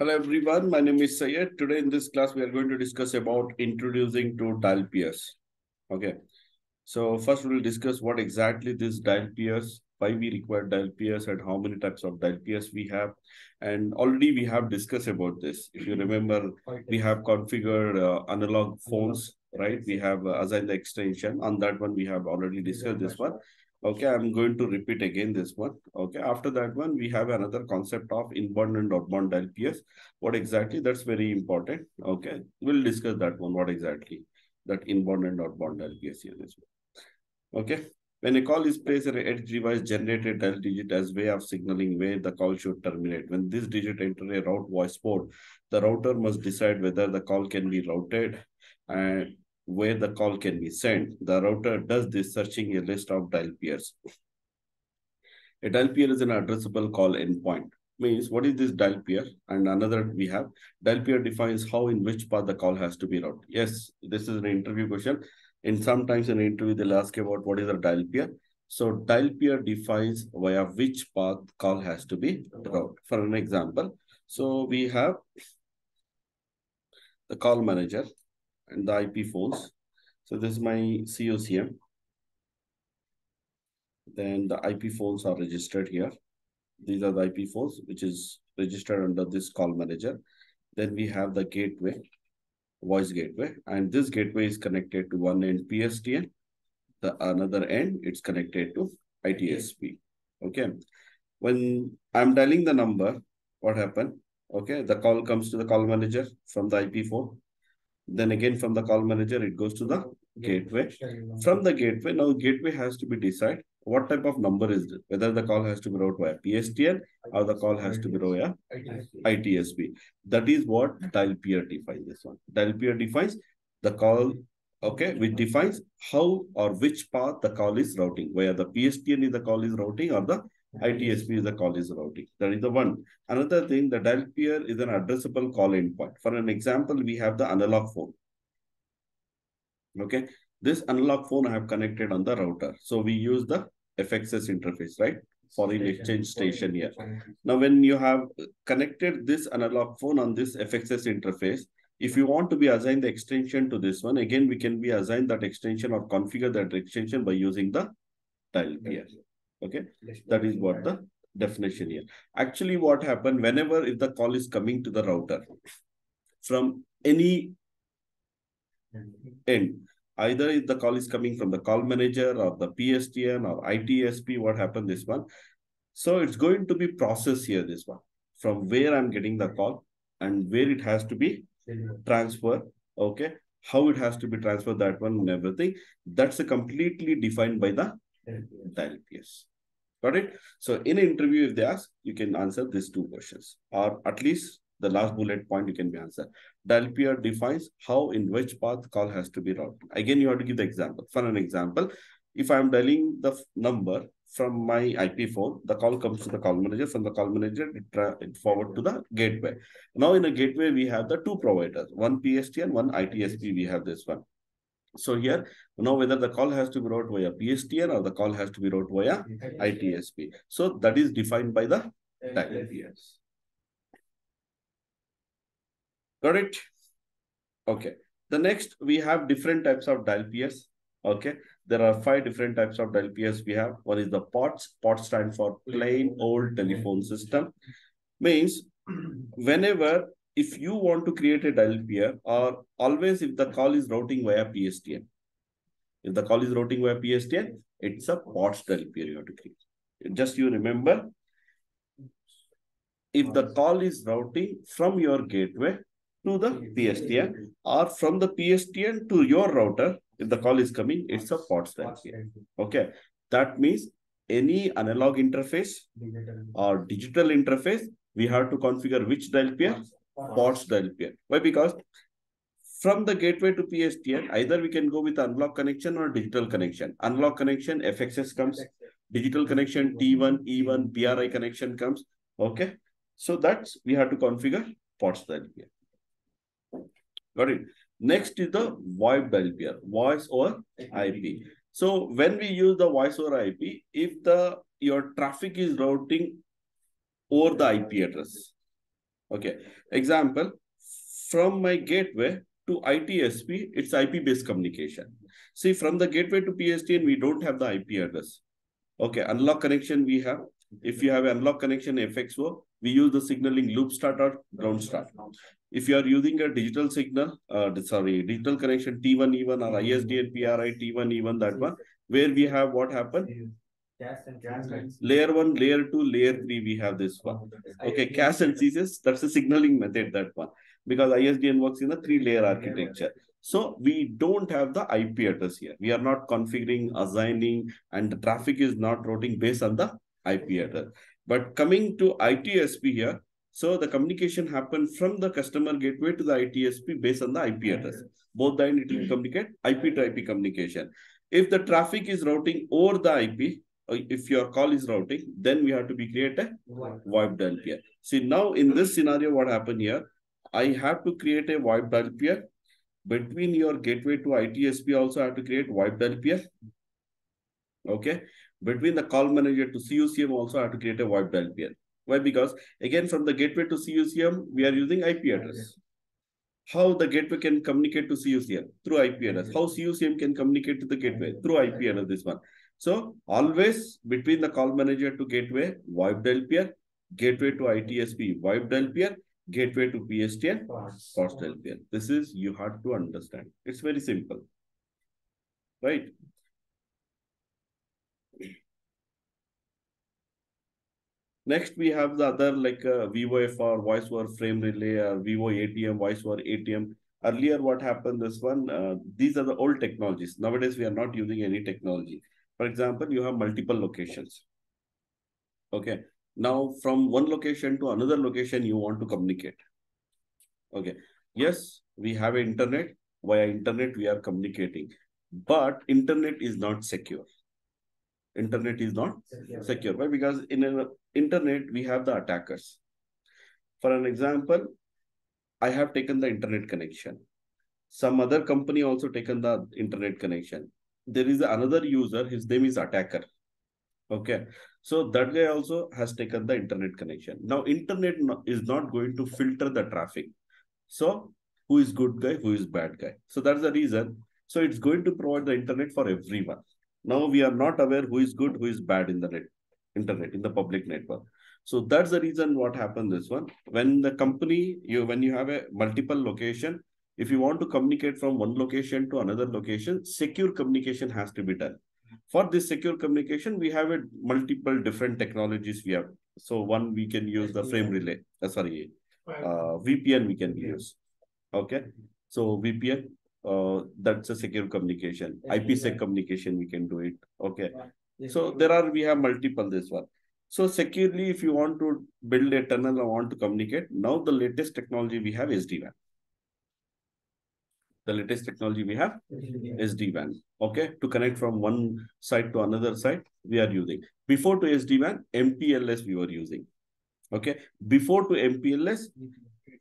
Hello everyone, my name is Syed. Today in this class, we are going to discuss about introducing to dial peers. Okay, so first we'll discuss what exactly this dial peers, why we require dial peers and how many types of dial peers we have. And already we have discussed about this. If you remember, we have configured uh, analog phones, right? We have uh, assigned the extension. On that one, we have already discussed this one. Okay, I'm going to repeat again this one. Okay, after that one, we have another concept of inbound and outbound peers. What exactly? That's very important. Okay, we'll discuss that one. What exactly? That inbound and outbound peers here this one. Okay, when a call is placed, an edge device generated dial digit as way of signaling where the call should terminate. When this digit enter a route voice port, the router must decide whether the call can be routed and where the call can be sent. The router does this searching a list of dial peers. A dial peer is an addressable call endpoint. Means what is this dial peer? And another we have dial peer defines how in which path the call has to be routed. Yes, this is an interview question. In sometimes in interview they'll ask about what is a dial peer. So dial peer defines via which path call has to be routed. For an example, so we have the call manager and the IP phones. So this is my CUCM. Then the IP phones are registered here. These are the IP phones, which is registered under this call manager. Then we have the gateway, voice gateway, and this gateway is connected to one end PSTN. The another end, it's connected to ITSP. Okay. When I'm dialing the number, what happened? Okay, the call comes to the call manager from the IP phone. Then again from the call manager, it goes to the gateway. From the gateway, now gateway has to be decide what type of number is it, whether the call has to be routed via PSTN or the call has to be via ITSP. That is what dial peer defines this one. Dial peer defines the call, okay, which defines how or which path the call is routing, where the PSTN is the call is routing or the ITSP is the call is routing. That is the one. Another thing, the dial peer is an addressable call endpoint. For an example, we have the analog phone. Okay. This analog phone I have connected on the router. So we use the FXS interface, right? Foreign exchange station here. Now, when you have connected this analog phone on this FXS interface, if you want to be assigned the extension to this one, again, we can be assigned that extension or configure that extension by using the dial peer. Okay, that is what the definition here. Actually, what happened whenever if the call is coming to the router from any end, either if the call is coming from the call manager or the PSTN or ITSP, what happened this one? So it's going to be processed here, this one, from where I'm getting the call and where it has to be transferred. Okay. How it has to be transferred, that one and everything. That's a completely defined by the dial peers. Got it? So in an interview, if they ask, you can answer these two questions, or at least the last bullet point you can be answered. Dial peer defines how in which path call has to be routed. Again, you have to give the example. For an example, if I'm dialing the number from my IP phone, the call comes to the call manager. From the call manager, it, it forward to the gateway. Now in a gateway, we have the two providers, one PSTN, one ITSP. We have this one. So here, now whether the call has to be routed via PSTN or the call has to be routed via ITSP. So that is defined by the dial peers. Got it? Okay. The next, we have different types of dial peers. Okay. There are five different types of dial peers we have. One is the POTS. POTS stand for plain old telephone system. Means whenever if you want to create a dial peer or always if the call is routing via PSTN, if the call is routing via PSTN, it's a POTS dial peer you have to create. Just you remember, if the call is routing from your gateway to the PSTN or from the PSTN to your router, if the call is coming, it's a POTS dial peer. Okay. That means any analog interface or digital interface, we have to configure which dial peer POTS the LPN. Why? Because from the gateway to PSTN, either we can go with analog connection or digital connection. Analog connection, FXS comes. Digital connection, T1, E1, PRI connection comes. Okay. So that's, we have to configure ports the LPN. Got it. Next is the VoIP peer, voice over IP. So when we use the voice over IP, if the your traffic is routing over the IP address, Okay. Example, from my gateway to ITSP, it's IP-based communication. See, from the gateway to PSTN, we don't have the IP address. Okay, unlock connection we have. If you have unlock connection FXO, we use the signaling loop start or ground start. If you are using a digital signal, uh, sorry, digital connection T1 E1 or ISDN PRI T1 E1 that one, where we have what happened? Layer 1, layer 2, layer 3, we have this one. Okay, CAS and CCS, that's a signaling method, that one. Because ISDN works in a three-layer architecture. So we don't have the IP address here. We are not configuring, assigning, and the traffic is not routing based on the IP address. But coming to ITSP here, so the communication happens from the customer gateway to the ITSP based on the IP address. Both the need to communicate IP to IP communication. If the traffic is routing over the IP, Uh, if your call is routing, then we have to be create a VoIP dial peer. See now in this scenario, what happened here? I have to create a VoIP dial peer. Between your gateway to ITSP also I have to create VoIP dial peer. Okay. Between the call manager to CUCM also I have to create a VoIP dial peer. Why? Because again, from the gateway to CUCM, we are using IP address. How the gateway can communicate to CUCM? Through IP address. How CUCM can communicate to the gateway? Through IP address, this one. So always between the call manager to gateway, VoIP dial gateway to ITSP, VoIP dial gateway to PSTN, POTS dial. This is you have to understand. It's very simple. Right? Next, we have the other like uh, VoFR, voice over frame relay, or VoATM, voice over ATM. Earlier, what happened, this one, uh, these are the old technologies. Nowadays, we are not using any technology. For example, you have multiple locations. Okay. Now, from one location to another location, you want to communicate. Okay. Yes, we have internet. Via internet, we are communicating. But internet is not secure. Internet is not secure. secure. Why? Because in an internet, we have the attackers. For an example, I have taken the internet connection. Some other company also taken the internet connection there is another user, his name is attacker. Okay. So that guy also has taken the internet connection. Now, internet is not going to filter the traffic. So who is good guy, who is bad guy. So that's the reason. So it's going to provide the internet for everyone. Now we are not aware who is good, who is bad in the net, internet, in the public network. So that's the reason what happened this one. When the company, you when you have a multiple location, if you want to communicate from one location to another location, secure communication has to be done. For this secure communication, we have a multiple different technologies we have. So one, we can use the frame relay. Uh, sorry, uh, VPN we can use. Okay. So VPN, uh, that's a secure communication. IPsec communication, we can do it. Okay. So there are, we have multiple this one. So securely, if you want to build a tunnel or want to communicate, now the latest technology we have is SD-WAN the latest technology we have SD-WAN. Okay, to connect from one side to another side, we are using. Before to SD-WAN, MPLS we were using. Okay, before to MPLS,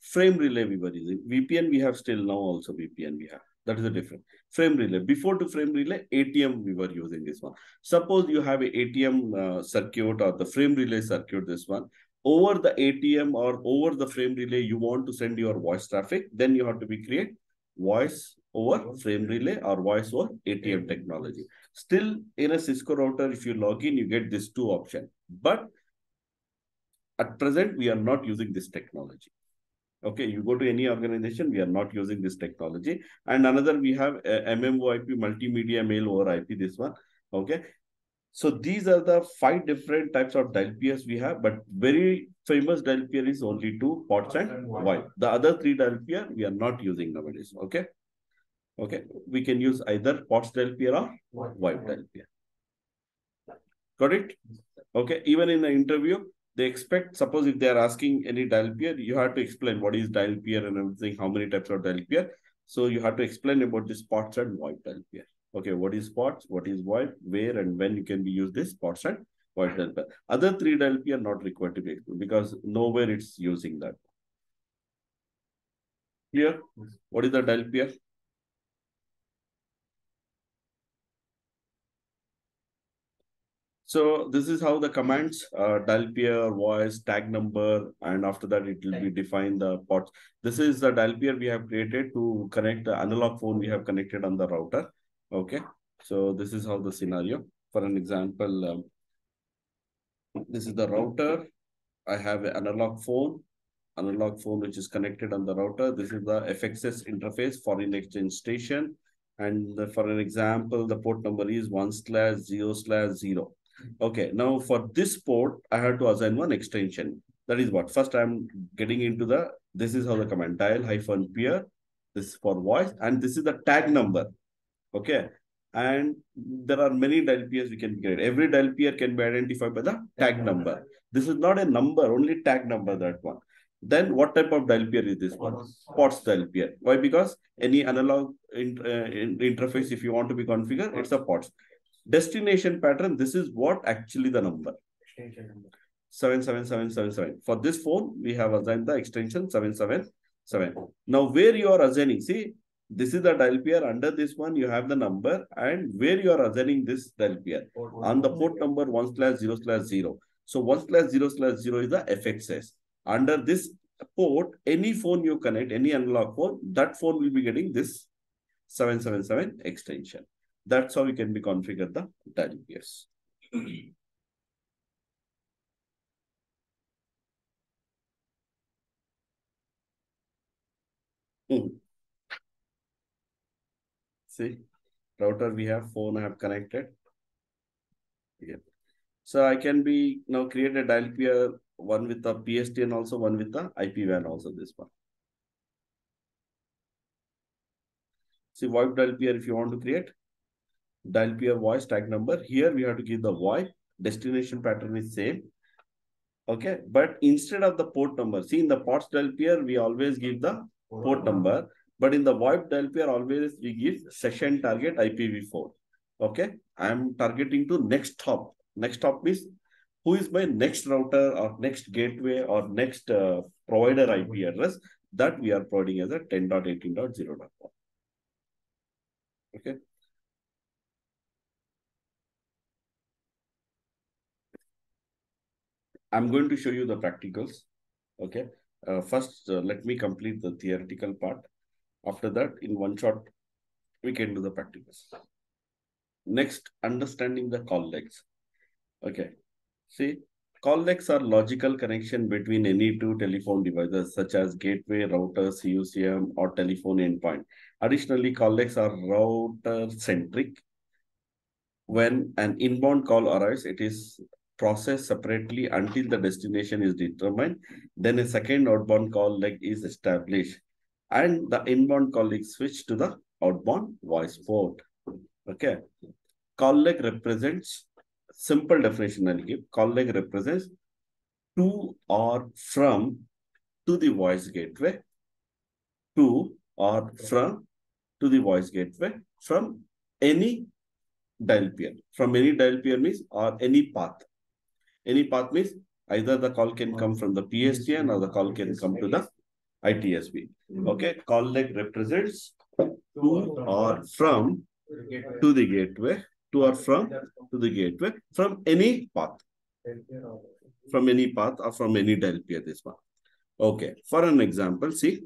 frame relay we were using. VPN we have still now also VPN we have. That is the difference. Frame relay. Before to frame relay, ATM we were using this one. Suppose you have a ATM uh, circuit or the frame relay circuit, this one. Over the ATM or over the frame relay, you want to send your voice traffic, then you have to be create voice over frame relay or voice over ATM technology. Still, in a Cisco router, if you log in, you get this two option. But at present, we are not using this technology. Okay, you go to any organization, we are not using this technology. And another, we have uh, MMOIP, multimedia mail over IP, this one. Okay, so these are the five different types of dial we have, but very famous dial is only two, POTS and VoIP. The other three dial we are not using nowadays. Okay. Okay. We can use either POTS dial or VoIP dial. Got it? Okay. Even in the interview, they expect, suppose if they are asking any dial peer, you have to explain what is dial peer and everything, how many types of dial peer. So you have to explain about this POTS and VoIP dial. Okay, what is POTS, what is VoIP, where and when you can be used this POTS and VoIP dial Other three dial are not required to be because nowhere it's using that. Clear? What is the pair? So this is how the commands, uh, dial voice, tag number, and after that it will be define the ports. This is the dial we have created to connect the analog phone we have connected on the router. Okay. So this is how the scenario. For an example, um, this is the router. I have an analog phone, analog phone which is connected on the router. This is the FXS interface foreign exchange station. And the, for an example, the port number is 1 slash 0 slash 0. Okay, now for this port, I have to assign one extension. That is what? First, I'm getting into the, this is how the command dial hyphen peer. This is for voice and this is the tag number. Okay. And there are many dial peers we can create. Every dial peer can be identified by the tag number. This is not a number, only tag number, that one. Then what type of dial peer is this one? POTS dial peer. Why? Because any analog in, uh, in interface, if you want to be configured, it's a POTS destination pattern, this is what actually the number. Extension number. 77777. For this phone, we have assigned the extension 777. Now, where you are assigning, see, this is the dial pair. Under this one, you have the number and where you are assigning this dial pair. On the port number 1 slash 0 slash 0. So 1 slash 0 slash 0 is the FXS. Under this port, any phone you connect, any analog phone, that phone will be getting this 777 extension. That's how we can be configured the dial peers. Hmm. See, router we have, phone I have connected. Yeah. So I can be now create a dial peer, one with the PSTN also, one with the IP WAN also, this one. See, VoIP dial peer if you want to create, dial peer voice tag number. Here we have to give the VoIP. Destination pattern is same. Okay. But instead of the port number, see in the POTS dial peer, we always give the port number. But in the VoIP peer, always we give session target IPv4. Okay. I am targeting to next hop. Next hop means who is my next router or next gateway or next uh, provider IP address that we are providing as a 10.18.0.1. Okay. I'm going to show you the practicals. Okay. Uh, first, uh, let me complete the theoretical part. After that, in one shot, we can do the practicals. Next, understanding the call legs. Okay. See, call legs are logical connection between any two telephone devices such as gateway, router, CUCM, or telephone endpoint. Additionally, call legs are router-centric. When an inbound call arrives, it is processed separately until the destination is determined. Then a second outbound call leg is established. And the inbound call leg switch to the outbound voice port. Okay. Call leg represents, simple definition I'll give. Leg represents to or from to the voice gateway, to or from to the voice gateway from any dial peer. From any dial peer means or any path. Any path means either the call can come from the PSTN or the call can come to the ITSP. Hmm. Okay, call leg represents to or from to the gateway, to or from to the gateway from any path. From any path or from any peer, this one. Okay, for an example, see,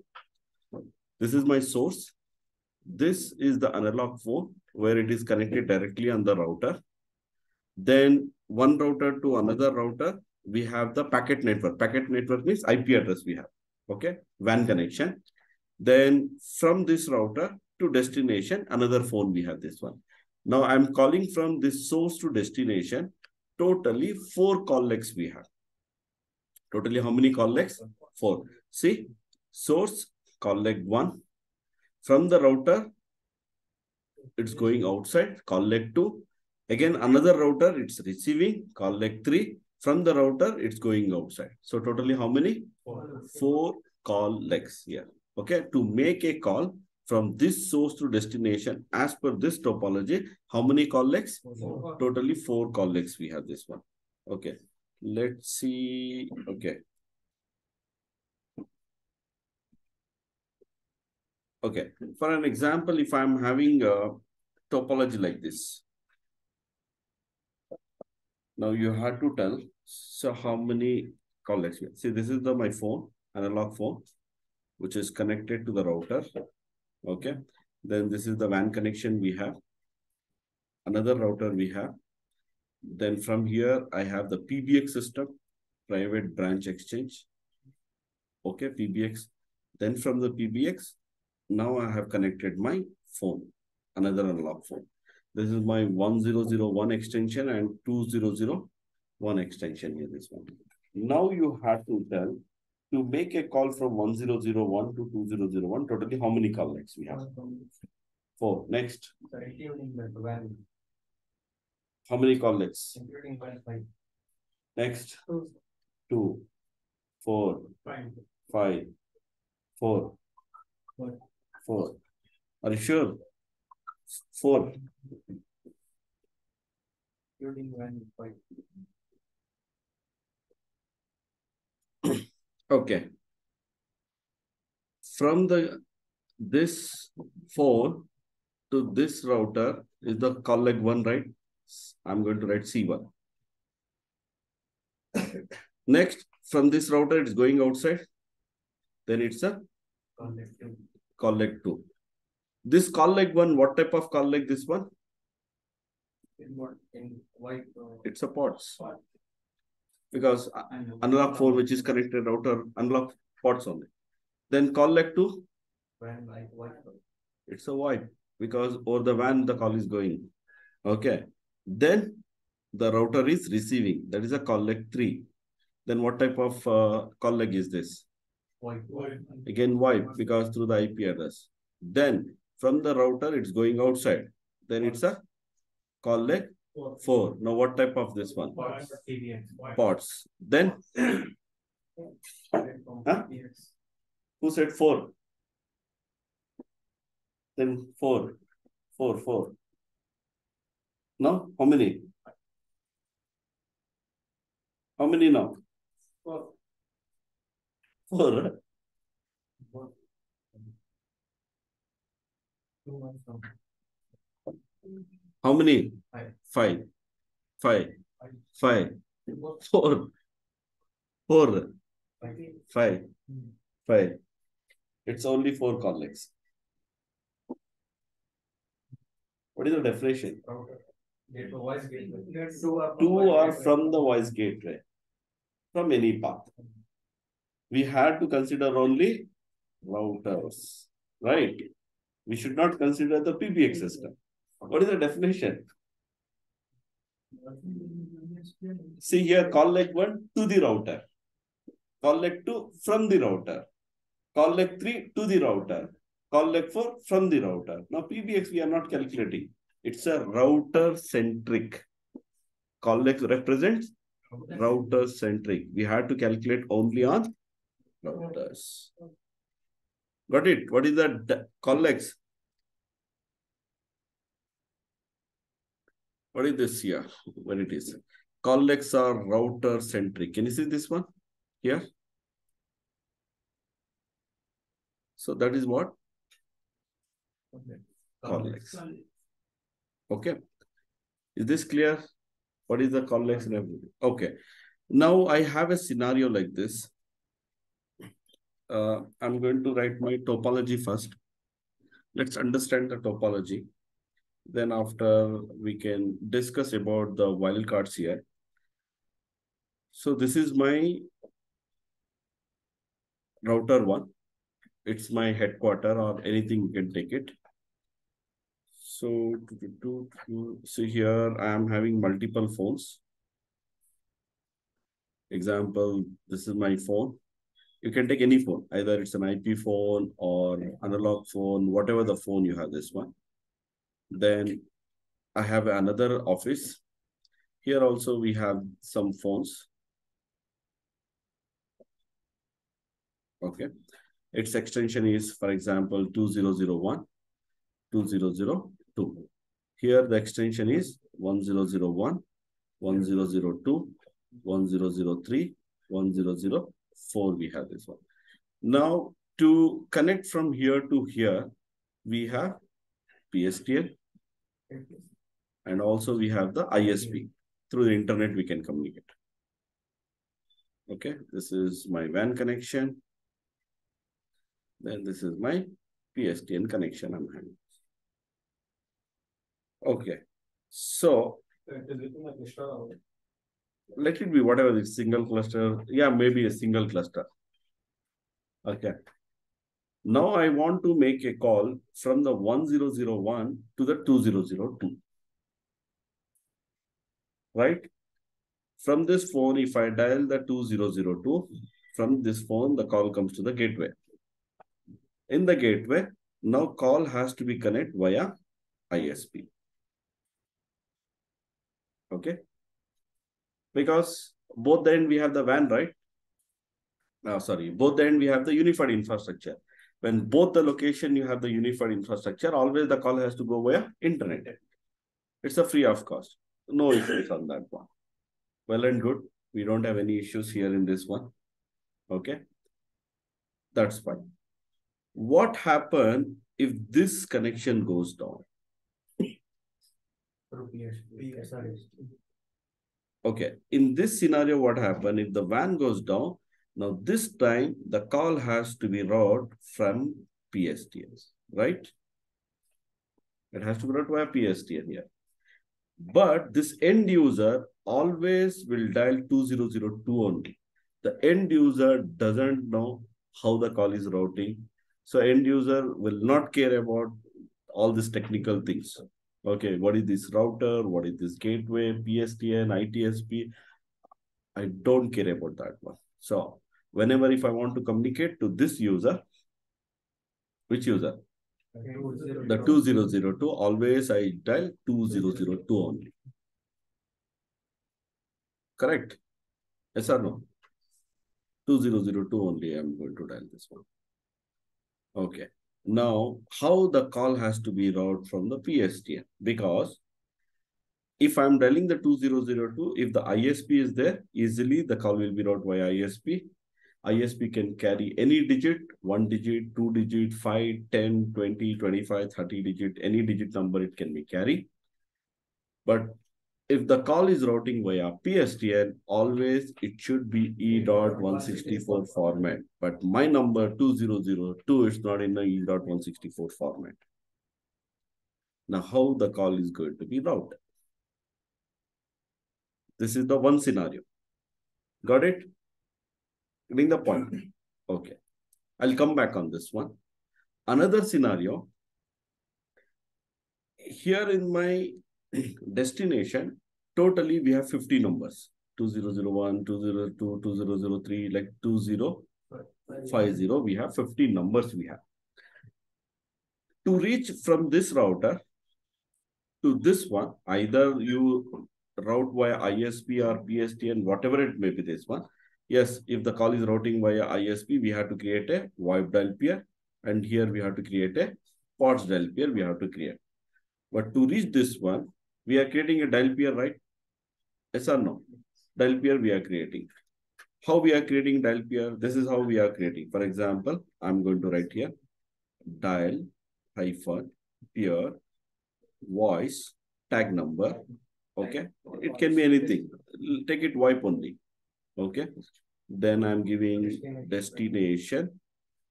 this is my source. This is the analog phone where it is connected directly on the router. Then one router to another router, we have the packet network. Packet network means IP address we have. Okay. WAN connection. Then from this router to destination, another phone we have this one. Now I'm calling from this source to destination. Totally four call legs we have. Totally how many call legs? Four. See, source call leg one. From the router, it's going outside, call leg two. Again, another router, it's receiving call leg 3. From the router, it's going outside. So totally how many? Four, call legs here. Okay, to make a call from this source to destination, as per this topology, how many call legs? Four. Totally four call legs we have this one. Okay, let's see. Okay. Okay, for an example, if I'm having a topology like this, Now you have to tell, so how many here? See, this is the my phone, analog phone, which is connected to the router. Okay. Then this is the WAN connection we have. Another router we have. Then from here, I have the PBX system, private branch exchange. Okay, PBX. Then from the PBX, now I have connected my phone, another analog phone. This is my 1001 extension and 2001 extension here, this one. Now you have to tell to make a call from 1001 to 2001, totally how many call legs we have? Four. Next. How many call legs? Next. Two. Four. Five. Four. Four. Are you sure? Four. Okay. From the this phone to this router is the call leg one, right? I'm going to write C1. Next, from this router, it's going outside. Then it's a call leg two. This call leg one, what type of call leg this one? In what, in white? It's a spot? Because I know. analog phone which is connected router, analog ports only. Then call leg two, When like white. color. it's a VoIP because over the WAN the call is going. Okay. Then the router is receiving. That is a call leg three. Then what type of uh, call leg is this? White. White. Again, VoIP because through the IP address. Then from the router, it's going outside. Then it's a call leg four. Now what type of this one? Spots. TVX. POTS. Then Huh? Who said four? Then four. Four, four. Now, how many? How many now? Four. Four. Four. Two ones from How many? Five. Five. Five. Four. Four. Five. Five. It's only four call legs. What is the definition? Two are. From the voice gateway. From any path. We had to consider only routers, right? We should not consider the PBX system. What is the definition? See here, call leg one to the router. Call leg two from the router. Call leg three to the router. Call leg four from the router. Now PBX we are not calculating. It's a router centric. Call leg represents router centric. We have to calculate only on routers. Got it? What is the call What is this here? Where it is? Call legs are router centric. Can you see this one here? So that is what call. Okay. Is this clear? What is the call legs and everything? Okay. Now I have a scenario like this. Uh, I'm going to write my topology first. Let's understand the topology. Then after we can discuss about the wildcards here. So this is my router one. It's my headquarter or anything you can take it. So to, to, so here I am having multiple phones. Example, this is my phone. You can take any phone, either it's an IP phone or analog phone, whatever the phone you have this one. Then I have another office. Here also we have some phones. Okay. Its extension is, for example, 2001, 2002. Here the extension is 1001, 1002, 1003, 1004. We have this one. Now to connect from here to here, we have PSTN and also we have the ISP. through the internet we can communicate. Okay, this is my WAN connection. Then this is my PSTN connection I'm having. Okay, so let it be whatever the single cluster. Yeah, maybe a single cluster. Okay. Now I want to make a call from the 1001 to the 2002. Right? From this phone, if I dial the 2002, from this phone, the call comes to the gateway. In the gateway, now call has to be connected via ISP. Okay. Because both the end we have the WAN, right? Uh, sorry, both the end we have the unified infrastructure. When both the location you have the unified infrastructure, always the call has to go via internet. It's a free of cost. No issues on that one. Well and good. We don't have any issues here in this one. Okay. That's fine. What happen if this connection goes down? Okay. In this scenario, what happen if the WAN goes down? Now this time the call has to be routed from PSTN, right? It has to be routed via PSTN here. But this end user always will dial 2002 only. The end user doesn't know how the call is routing. So end user will not care about all these technical things. Okay, what is this router? What is this gateway, PSTN, ITSP? I don't care about that one. So whenever if I want to communicate to this user, which user? The 2002, always I dial 2002 only. Correct? Yes or no? 2002 only I'm going to dial this one. Okay. Now, how the call has to be routed from the PSTN? Because if I'm dialing the 2002, if the ISP is there, easily the call will be routed via ISP. ISP can carry any digit, one digit, two digit, 5, 10, 20, 25, 30 digit, any digit number it can be carry. But if the call is routing via PSTN, always it should be E.164 format. But my number 2002 is not in the E.164 format. Now, how the call is going to be routed? This is the one scenario. Got it? Getting the point? Okay. I'll come back on this one. Another scenario. Here in my destination, totally we have 50 numbers. 2001, 202, 2003, like 2050. We have 50 numbers we have. To reach from this router to this one, either you route via ISP or PSTN, whatever it may be this one. Yes, if the call is routing via ISP, we have to create a VoIP dial pair. And here we have to create a POTS dial pair we have to create. But to reach this one, we are creating a dial pair, right? Yes or no? Dial pair we are creating. How we are creating dial pair? This is how we are creating. For example, I'm going to write here dial hyphen pair voice tag number. Okay. It can be anything. Take it VoIP only. Okay. Then I'm giving destination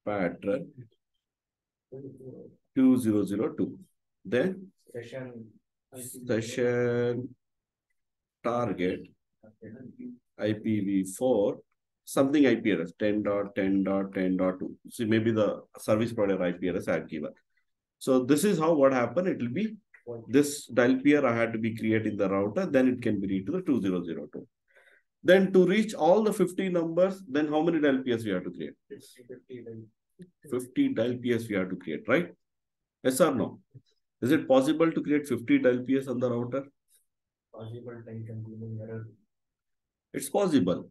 pattern 2002. Then Session. session target IPv4 something IP address 10.10.10.2. See, maybe the service provider IP address I had given. So this is how what happened. It will be this dial pair I had to be created in the router, then it can be read to the 2002. Then to reach all the 50 numbers, then how many dial pairs we have to create? 50 dial pairs we have to create, right? Yes or no? Is it possible to create 50 dial pairs on the router? Possible time consuming error. It's possible.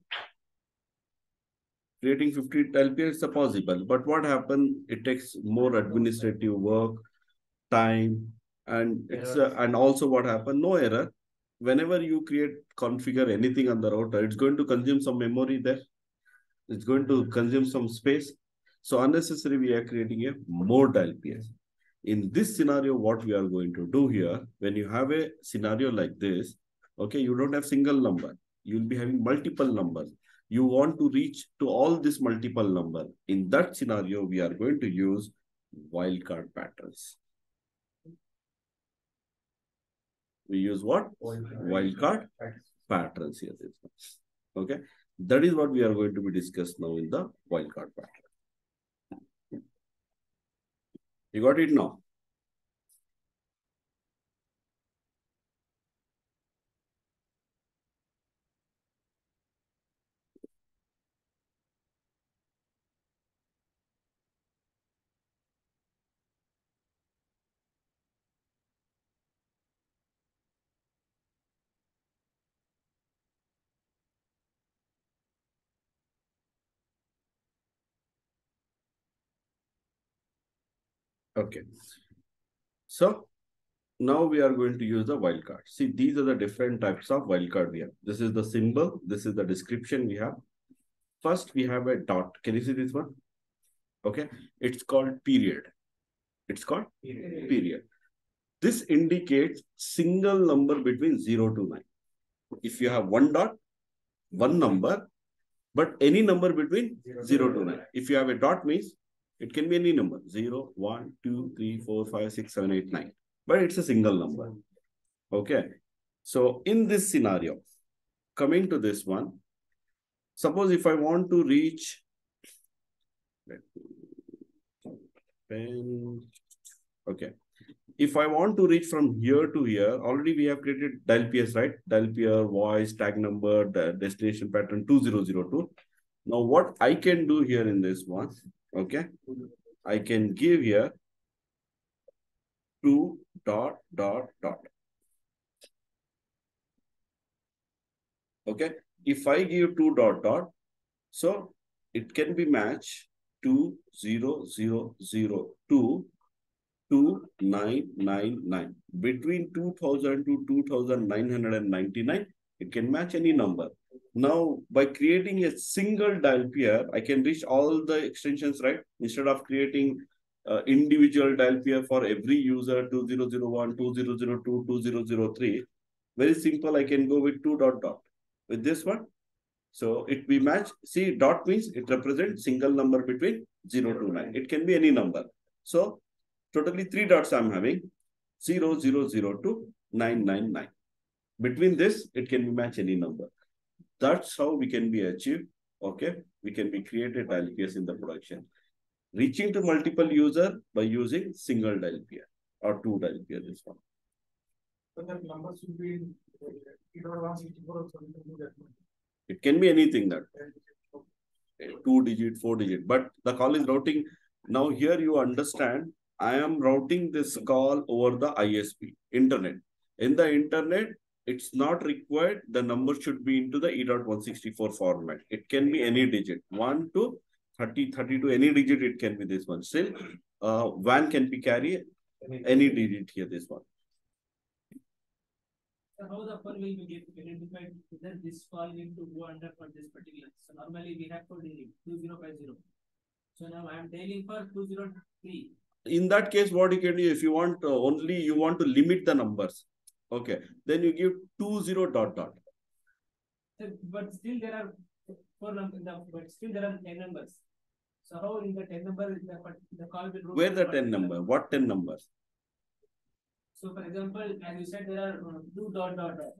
Creating 50 dial pairs is possible. But what happened? It takes more administrative work, time, and it's uh, and also what happened? No error. Whenever you create configure anything on the router, it's going to consume some memory there. It's going to consume some space. So unnecessary, we are creating a more dial pairs. In this scenario, what we are going to do here, when you have a scenario like this, Okay, you don't have single number. You'll be having multiple numbers. You want to reach to all this multiple number. In that scenario, we are going to use wildcard patterns. We use what? Wildcard patterns here. Okay. That is what we are going to be discussed now in the wildcard pattern. You got it now? Okay. So now we are going to use the wildcard. See, these are the different types of wildcard we have. This is the symbol. This is the description we have. First, we have a dot. Can you see this one? Okay. It's called period. It's called Period. period. This indicates single number between 0 to 9. If you have one dot, one number, but any number between 0 to 9. If you have a dot means it can be any number 0, 1, 2, 3, 4, 5, 6, 7, 8, 9. But it's a single number. Okay. So in this scenario, coming to this one, suppose if I want to reach okay. If I want to reach from here to here, already we have created dial PS, right? Dial peer, voice, tag number, destination pattern 2002. Now what I can do here in this one, okay? I can give here two dot dot dot. Okay, if I give two dot dot, so it can be matched to zero zero zero two two nine nine nine. Between two thousand to two thousand nine hundred and ninety nine, it can match any number. Now, by creating a single dial pair, I can reach all the extensions, right? Instead of creating uh, individual dial pair for every user 2001, 2002, 2003. Very simple. I can go with two dot dot with this one. So it we match. See, dot means it represents single number between 0 to 9. It can be any number. So totally three dots I'm having 0, 0, 0 to 999. Between this, it can be match any number. That's how we can be achieved. Okay. We can be created dial in the production. Reaching to multiple user by using single dial pair or two dial pair this one. So that number should be uh, either one sixty-four or something like that. It can be anything that two digit, four digit, but the call is routing. Now here you understand, I am routing this call over the ISP, internet. In the internet, it's not required. The number should be into the E.164 format. It can be any digit, 1 to 30, 32, any digit, it can be this one. Still, uh, WAN can be carry any digit here, this one. So how the call will be identified whether this call need to go under for this particular. So normally we have for digit two zero five zero. So now I am dialing for two zero three. In that case, what you can do, if you want uh, only, you want to limit the numbers. Okay, then you give two zero dot dot. But still there are four numbers, but still there are ten numbers. So how in the ten number the the call will. route Where the 10 number? What 10 numbers? So for example, as you said, there are two dot dot dot.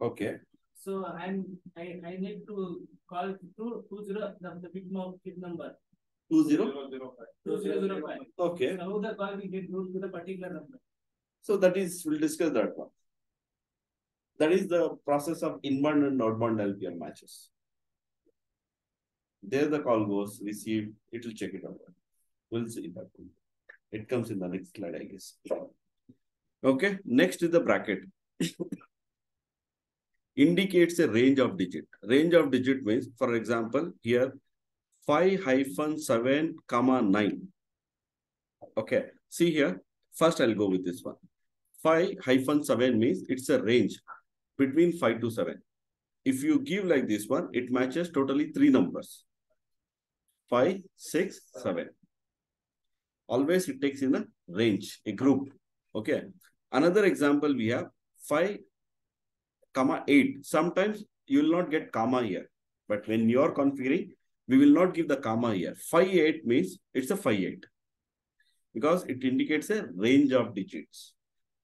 Okay. So I'm I I need to call two two zero the the big mo big number 20? two zero zero five. Okay. So how the call will get route to the particular number. So that is, we'll discuss that one. That is the process of inbound and outbound LPR matches. There the call goes, received, it will check it out. We'll see that. It comes in the next slide, I guess. Okay, next is the bracket. Indicates a range of digit. Range of digit means, for example, here, five hyphen seven comma nine. Okay, see here, first I'll go with this one. 5 hyphen 7 means it's a range between 5 to 7. If you give like this one, it matches totally three numbers. 5, 6, 7. Always it takes in a range, a group. Okay. Another example we have 5 comma 8. Sometimes you will not get comma here. But when you are configuring, we will not give the comma here. 5, 8 means it's a 5, 8. Because it indicates a range of digits.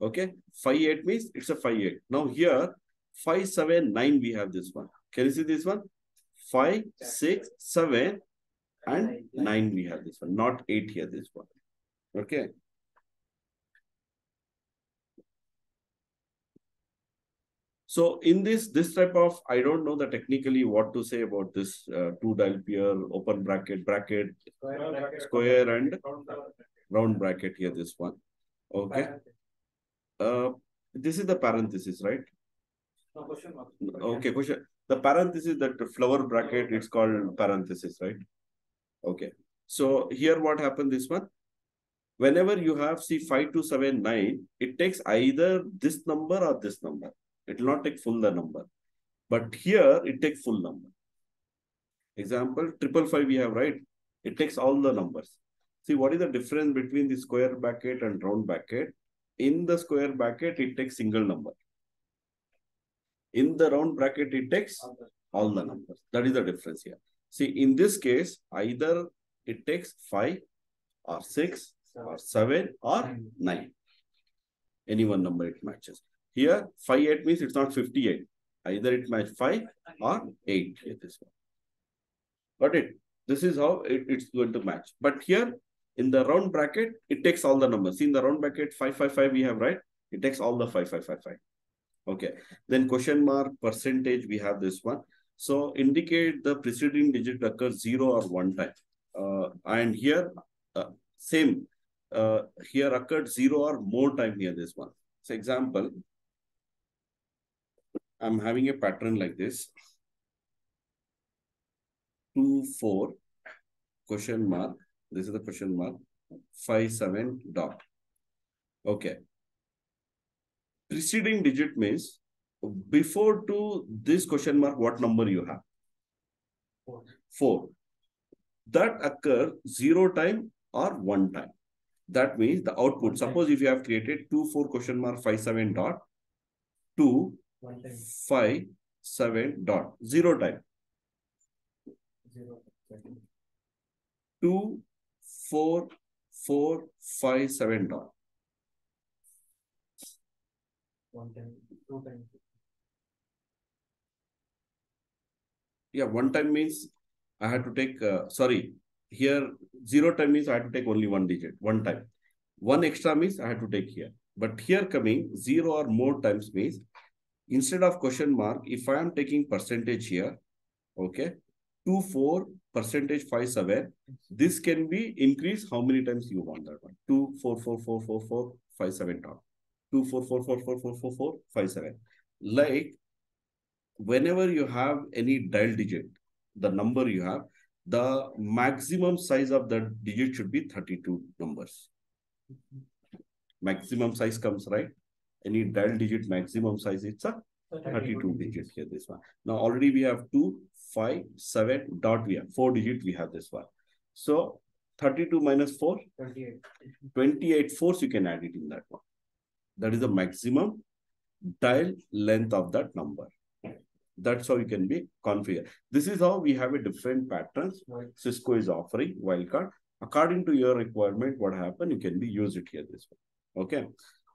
Okay. 5, 8 means it's a 5, 8. Now here, 5, 7, 9, we have this one. Can you see this one? 5, 6, 7, and 9 we have this one. Not 8 here, this one. Okay. So in this, this type of, I don't know the technically what to say about this uh, two dial peer, open bracket, bracket, square and round bracket here, this one. Okay. Uh, this is the parenthesis, right? No question mark. Okay, question. The parenthesis, that flower bracket, it's called parenthesis, right? Okay. So here what happened this one? Whenever you have see 5279, it takes either this number or this number. It will not take full the number. But here it takes full number. Example, triple five we have, right? It takes all the numbers. See, what is the difference between the square bracket and round bracket? In the square bracket, it takes single number. In the round bracket, it takes all the numbers. That is the difference here. See, in this case, either it takes 5 or 6 or 7 or 9. Any one number it matches. Here, 5, 8 means it's not 58. Either it matches 5 or 8. Here, this one. Got it? This is how it, it's going to match. But here, in the round bracket, it takes all the numbers. See, in the round bracket, 555 we have, right? It takes all the 5555. Okay. Then question mark percentage, we have this one. So indicate the preceding digit occurs 0 or 1 time. Uh, and here, uh, same. Uh, here occurred 0 or more time here, this one. So example, I'm having a pattern like this. 2, 4, question mark. This is the question mark. 5, 7, dot. Okay. Preceding digit means before to this question mark, what number you have? Four. 4. That occur 0 time or 1 time. That means the output. Suppose if you have created 2, 4 question mark 5, 7 dot 2, One time, 5, 7 dot 0 time. zero. 2, 4, 4, 5, 7 dot. One time, two. Yeah, one time means I had to take, uh, sorry, here zero time means I had to take only one digit, one time. One extra means I had to take here. But here coming zero or more times means instead of question mark, if I am taking percentage here, okay, 2, 4, percentage 5, 7, this can be increased how many times you want that one. 2, 4, 4, 4, 4, 4, 5, 7 dot. 2, 4, 4, 4, 4, 4, 4, 4, 5, 7. Like whenever you have any dial digit, the number you have, the maximum size of the digit should be 32 numbers. Maximum size comes right. Any dial digit maximum size, it's a 32 digit here, this one. Now already we have two, five, seven dot we have, 4 digit we have this one. So 32 minus 4, Twenty-eight. 28 fours you can add it in that one. That is the maximum dial length of that number. That's how you can be configured. This is how we have a different patterns. Right. Cisco is offering wildcard. According to your requirement, what happen, you can be use it here this way. Okay.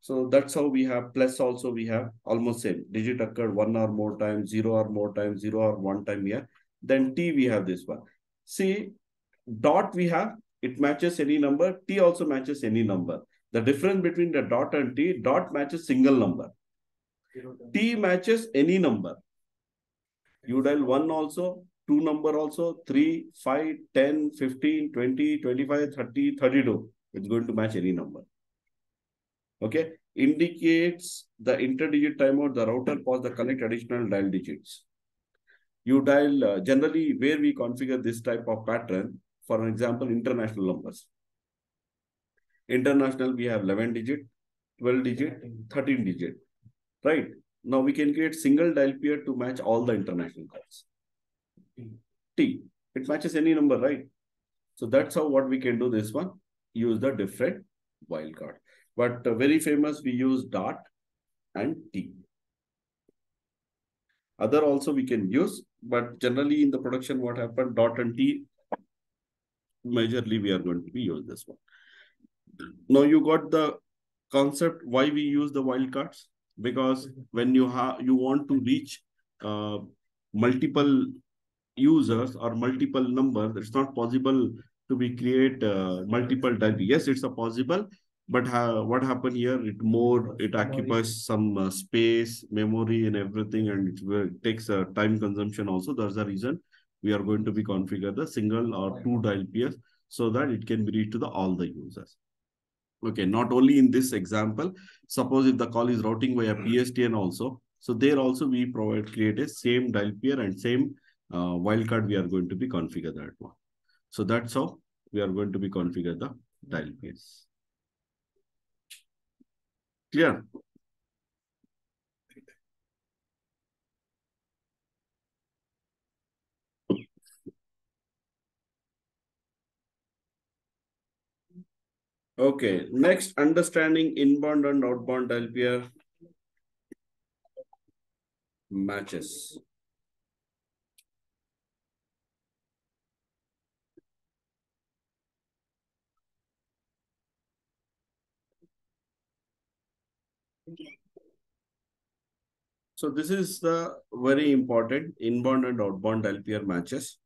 So that's how we have plus also we have almost same digit occurred one or more times, zero or more times, zero or one time here. Then T we have this one. See, dot we have, it matches any number. T also matches any number. The difference between the dot and T, dot matches single number. T matches any number. You dial 1 also, 2 number also, 3, 5, 10, 15, 20, 25, 30, 32. It's going to match any number. Okay. Indicates the interdigit timeout, the router pause the connect additional dial digits. You dial, uh, generally where we configure this type of pattern, for an example, international numbers. International, we have 11 digit, 12 digit, 13 digit, right? Now we can create single dial peer to match all the international calls. T. It matches any number, right? So that's how what we can do this one, use the different wildcard. But uh, very famous, we use dot and T. Other also we can use, but generally in the production, what happened, dot and T, majorly we are going to be use this one. Now you got the concept why we use the wildcards because when you have you want to reach uh, multiple users or multiple numbers it's not possible to be create uh, multiple dial yes it's a possible but ha what happened here it more it occupies some uh, space memory and everything and it, will, takes a time consumption also. That's the reason we are going to be configure the single or two dial peers so that it can be reached to the all the users Okay, not only in this example, suppose if the call is routing via PSTN also, so there also we provide create a same dial peer and same uh, wildcard we are going to be configure that one. So that's how we are going to be configure the dial peers. Clear? Okay, next understanding inbound and outbound pair matches. So this is the very important inbound and outbound pair matches.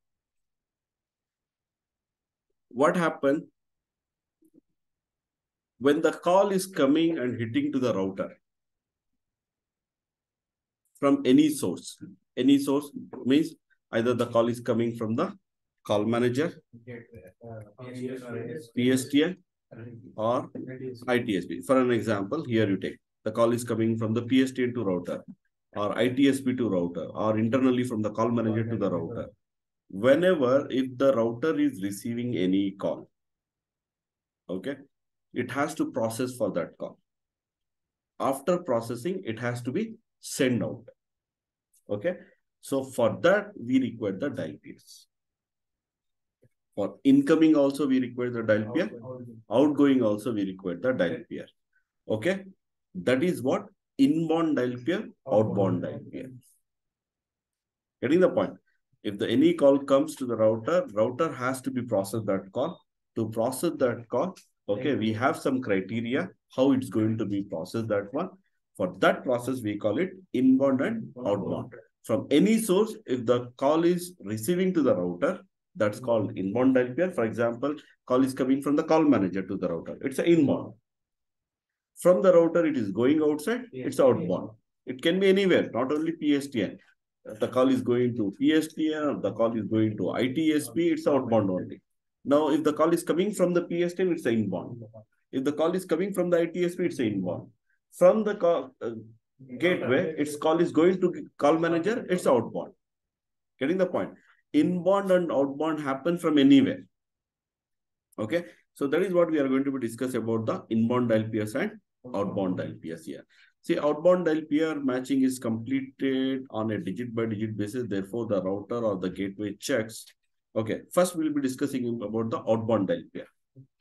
What happened when the call is coming and hitting to the router from any source, any source means either the call is coming from the call manager, PSTN or ITSP. For an example, here you take the call is coming from the PSTN to router or ITSP to router or internally from the call manager to the router. Whenever if the router is receiving any call, okay, it has to process for that call. After processing, it has to be sent out. Okay. So for that, we require the dial peers. For incoming also, we require the dial peer. Outgoing also, we require the dial peer. Okay. That is what inbound dial peer, outbound dial peer. Getting the point? If the any call comes to the router, router has to be processed that call. To process that call, Okay, we have some criteria how it's going to be processed that one. For that process, we call it inbound and outbound. From any source, if the call is receiving to the router, that's hmm. called inbound pair. For example, call is coming from the call manager to the router. It's an inbound. From the router, it is going outside. It's outbound. It can be anywhere, not only PSTN. The call is going to PSTN, or the call is going to ITSP, it's outbound only. Now, if the call is coming from the PSTN, it's inbound. If the call is coming from the ITSP, it's inbound. From the call, uh, gateway, its call is going to call manager, it's outbound. Getting the point? Inbound and outbound happen from anywhere. Okay. So that is what we are going to be discuss about the inbound dial peers and outbound dial peers here. See, outbound dial peer matching is completed on a digit by digit basis. Therefore, the router or the gateway checks Okay, first we'll be discussing about the outbound dial peer.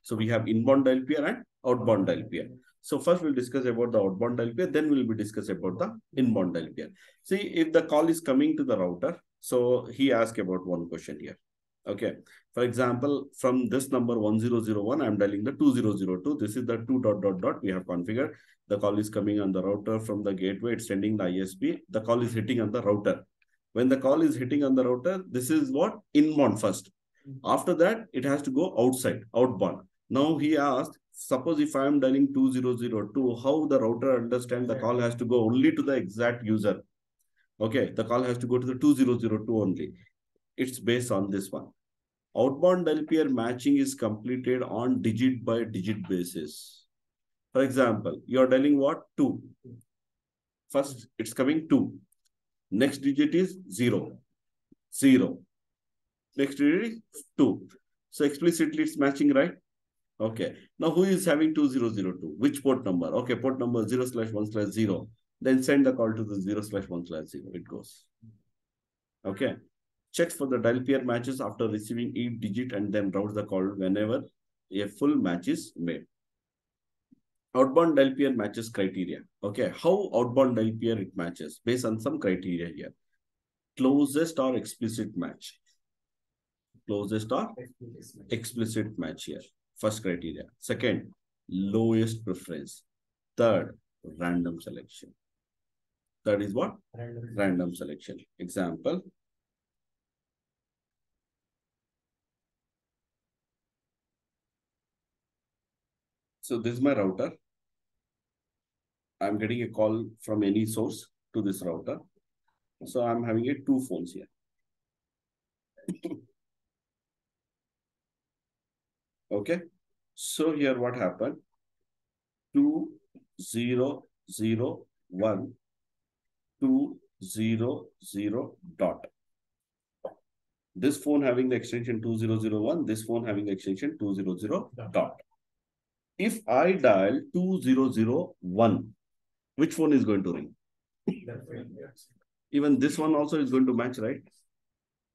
So we have inbound dial peer and outbound dial peer. So first we'll discuss about the outbound dial peer, then we'll be discuss about the inbound dial peer. See, if the call is coming to the router, so he asked about one question here. Okay, for example, from this number 1001, I'm dialing the 2002. This is the 2 dot dot dot we have configured. The call is coming on the router from the gateway, it's sending the ISP. The call is hitting on the router. When the call is hitting on the router, this is what inbound first. Mm-hmm. After that, it has to go outside, outbound. Now he asked, suppose if I am dialing 2002, how the router understand the call has to go only to the exact user. Okay, the call has to go to the 2002 only. It's based on this one. Outbound pair matching is completed on digit by digit basis. For example, you are dialing what? 2. First, it's coming 2. Next digit is 0. 0. Next digit is 2. So explicitly it's matching, right? Okay. Now who is having 2002? Which port number? Okay, port number 0 slash 1 slash 0. Then send the call to the 0 slash 1 slash 0. It goes. Okay. Check for the dial peer matches after receiving each digit and then routes the call whenever a full match is made outbound pair matches criteria. Okay, how outbound pair it matches based on some criteria here. closest or explicit match. Closest or explicit match here. First criteria. Second, lowest preference. Third, random selection. Third is what? Random selection. Example. So this is my router. I'm getting a call from any source to this router. So I'm having a two phones here. okay. So here what happened? Two zero zero one two zero zero dot. This phone having the extension 2001, this phone having the extension 200 dot. If I dial 2001, which phone is going to ring? Even this one also is going to match, right?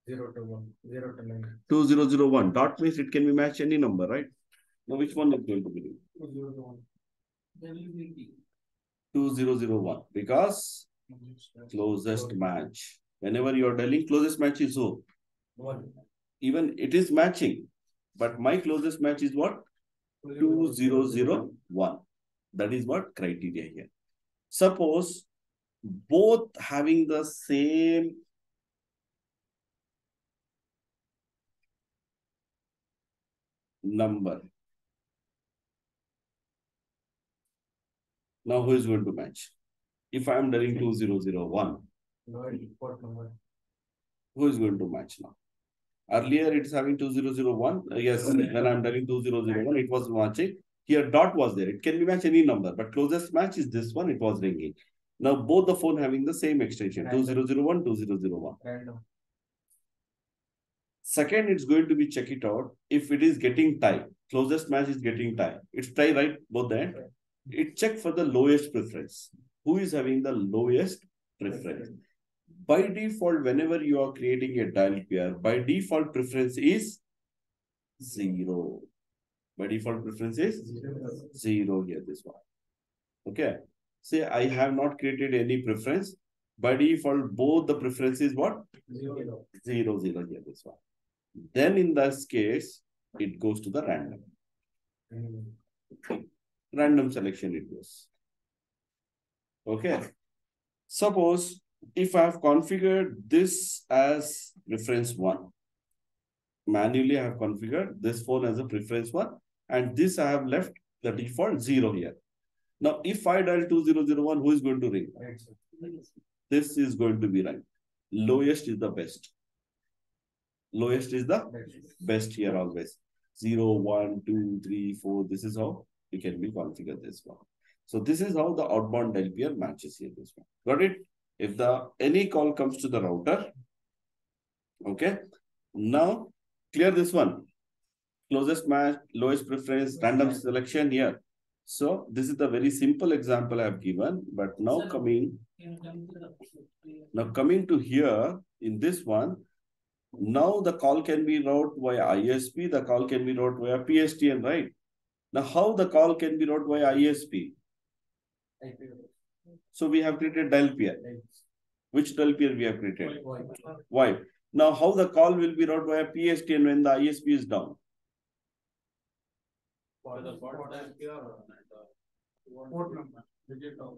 Zero to one, zero to nine. 2001 dot means it can be match any number, right? Now which one is going to be ring? Two zero one. Then will be 2001 because closest match. Whenever you are dialing, closest match is who? One. Even it is matching, but my closest match is what? 2001. That is what criteria here. Suppose both having the same number. Now who is going to match? If I am dialing 2001, number. who is going to match now? Earlier it's having 2001. Uh, yes, when I'm dialing 2001, it was matching. Here dot was there. It can be match any number, but closest match is this one. It was ringing. Now both the phone having the same extension, Random. 2001, 2001. Random. Second, it's going to be check it out. If it is getting tie, closest match is getting tie. It's tie, right? Both the end. Right. It check for the lowest preference. Who is having the lowest preference? By default, whenever you are creating a dial peer, by default preference is zero. By default preference is zero here, this one. Okay. Say I have not created any preference. By default, both the preferences what? Zero. Zero, zero here, this one. Then in this case, it goes to the random. Random selection it goes. Okay. Suppose if I have configured this as reference one, manually I have configured this phone as a preference one, and this I have left the default zero here. Now, if I dial 2001, who is going to ring? Right. This is going to be right. Lowest is the best. Lowest is the best here always. Zero, one, two, three, four. This is how it can be configured this one. So this is how the outbound dial peer matches here this one. Got it? If the any call comes to the router, okay. Now clear this one. Closest match, lowest preference, random selection here. So this is the very simple example I have given. But now Sir. coming can come to the. now coming to here in this one, now the call can be route via ISP, the call can be route via PSTN, right? Now how the call can be route via ISP? So we have created dial right. Which dial peer we have created? Why? Now how the call will be route via PSTN when the ISP is down? For the port type here, uh, Port number, digit of.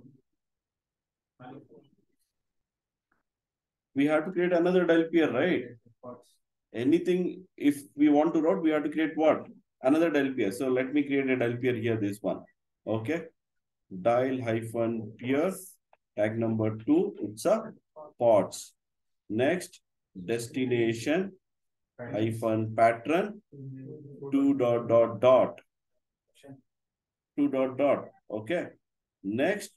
We have to create another dial peer, right? POTS. Anything, if we want to route, we have to create what? Another dial peer. So let me create a dial peer here, this one. Okay. Dial hyphen peer, tag number two, it's a POTS. Next, destination hyphen pattern, two dot dot dot, dot dot. Okay. Next,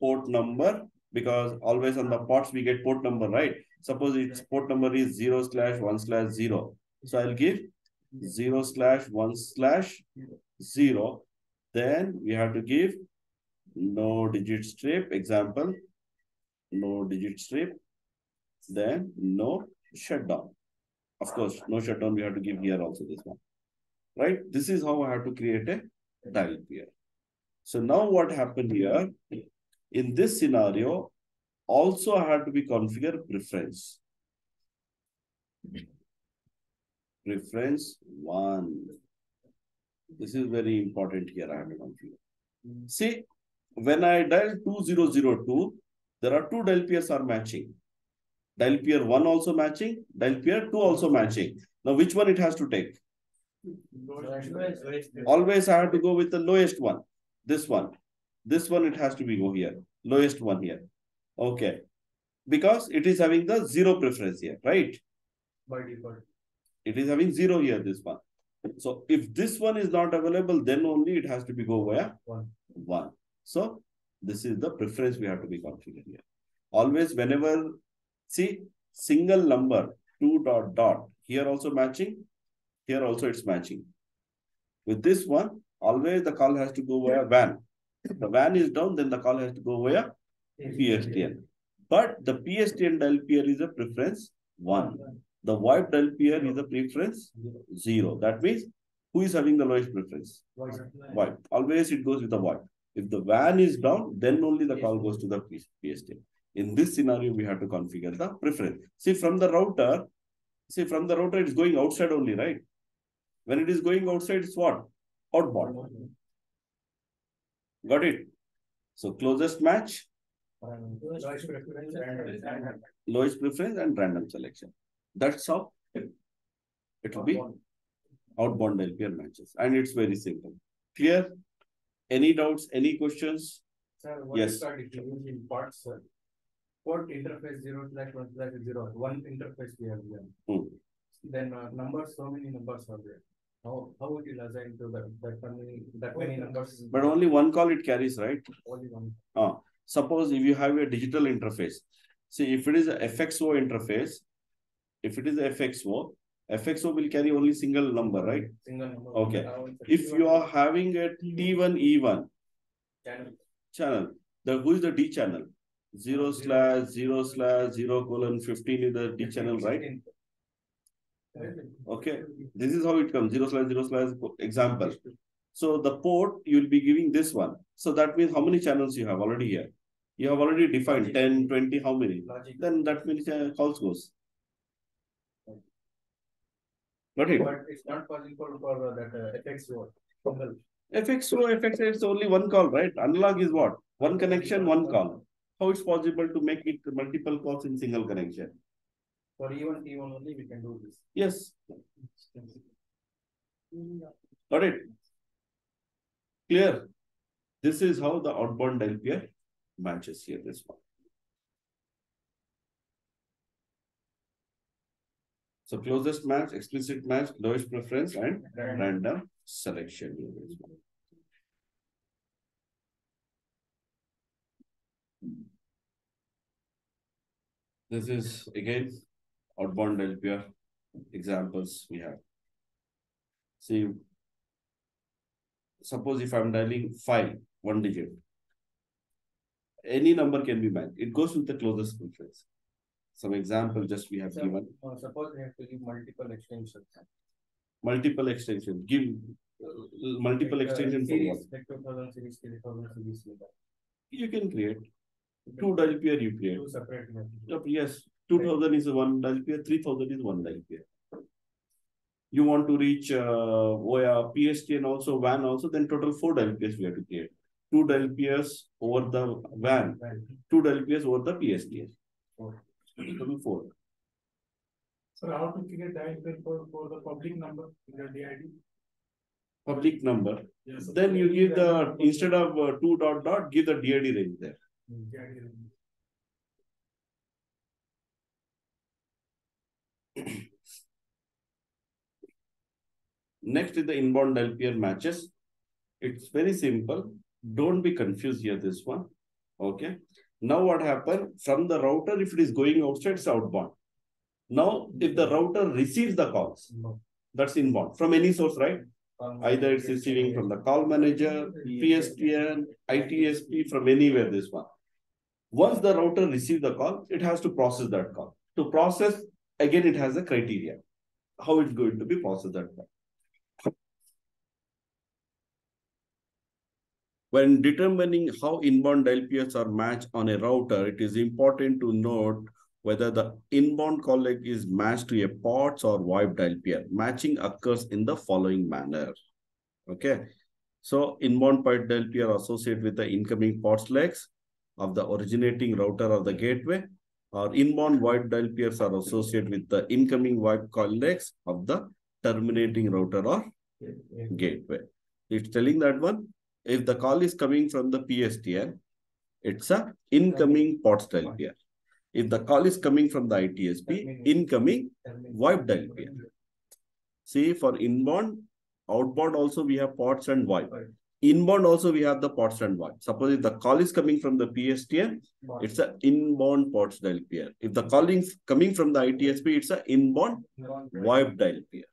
port number, because always on the POTS we get port number, right? Suppose its port number is zero slash one slash zero. So I'll give zero slash one slash zero. Then we have to give no digit strip example, no digit strip, then no shutdown. Of course, no shutdown we have to give here also this one. Right? This is how I have to create a dial peer. So now what happened here? In this scenario, also I had to be configure preference. Preference one. This is very important here. I have to configure. See, when I dial 2002, there are two dial peers are matching. Dial peer 1 also matching, dial peer 2 also matching. Now, which one it has to take? Always I have to go with the lowest one. This one. This one it has to be go here. Lowest one here. Okay. Because it is having the zero preference here, right? By default. It is having zero here, this one. So if this one is not available, then only it has to be go where? One. One. So this is the preference we have to be configured here. Always whenever, see, single number, two dot dot, here also matching, here also it's matching. With this one, always the call has to go via WAN. If the WAN is down, then the call has to go via PSTN. But the PSTN dial peer is a preference one. The VoIP dial peer is a preference zero. That means who is having the lowest preference? VoIP. Always it goes with the VoIP. If the WAN is down, then only the call goes to the PSTN. In this scenario, we have to configure the preference. See, from the router, see, from the router, it's going outside only, right? When it is going outside, it's what? Outbound. Got it? So closest match, Voice preference and- and- lowest preference and random selection. That's how it will be outbound LPR matches. And it's very simple. Clear? Any doubts, any questions? Sir, what Yes. is if you use in parts, sir? Port interface zero slash one slash zero, one interface we have here. Hmm. Then uh, numbers, so many numbers are there. How, how it is assigned to that, that many, that many numbers? But only one call it carries, right? Only one. Uh, suppose if you have a digital interface, see if it is a FXO interface, if it is a FXO, FXO will carry only single number, right? Single number. Okay. Now it's a If you are having a T1 E1 channel. channel, the who is the D channel? Zero slash zero slash zero colon fifteen is the D channel, right? Okay. This is how it comes, zero slash zero slash example. So the port, you will be giving this one. So that means how many channels you have already here? You have already defined 10, 20, how many? Logic. Then that means uh, calls goes. Got it? But it's not possible for uh, that uh, FX word. Single. FXO, FXO, it's only one call, right? Analog is what? One connection, one call. How it's possible to make it multiple calls in single connection? For even T one only, we can do this. Yes, got it? Clear? This is how the outbound pair matches here, this one. So closest match, explicit match, lowest preference and random selection. is one. This is again outbound LPR examples we have. See, suppose if I'm dialing five, one digit, any number can be matched. It goes with the closest preference. Some example just we have So, given uh, suppose we have to give multiple extensions. multiple extensions. Give uh, multiple Like, uh, extensions for what? Like series, series. You can create two dial peer. You create. Two separate. Yes, two thousand is one pair, three thousand is one pair. You want to reach uh, via and also WAN also, then total four pairs we have to create. Two pairs over the WAN, Right. two pairs over the PSTN. Four. Total four. So how to create dial peer for, for the public number in the DID? Public number, Yes. then you give the, instead of uh, two dot dot, give the DID range there. DID. Next is the inbound LPR matches. It's very simple. Don't be confused here, this one. Okay. Now what happened from the router, if it is going outside, it's outbound. Now, if the router receives the calls, No. that's inbound from any source, right? Either it's receiving from the call manager, PSTN, ITSP, from anywhere, this one. Once the router receives the call, it has to process that call. To process, again, it has a criteria. How it's going to be processed that call. When determining how inbound dial peers are matched on a router, it is important to note whether the inbound call leg is matched to a POTS or VoIP dial peer. Matching occurs in the following manner. Okay. So inbound POT dial peer associated with the incoming POTS legs of the originating router or the gateway or inbound VoIP dial pairs are associated with the incoming VoIP call legs of the terminating router or gateway. It's telling that one, if the call is coming from the PSTN, it's a incoming POTS dial peer. If the call is coming from the ITSP, incoming VoIP dial peer. See, for inbound, outbound also we have POTS and VoIP. Inbound also we have the POTS and VoIP. Suppose if the call is coming from the PSTN, it's a inbound POTS dial peer. If the calling is coming from the ITSP, it's a inbound VoIP dial peer.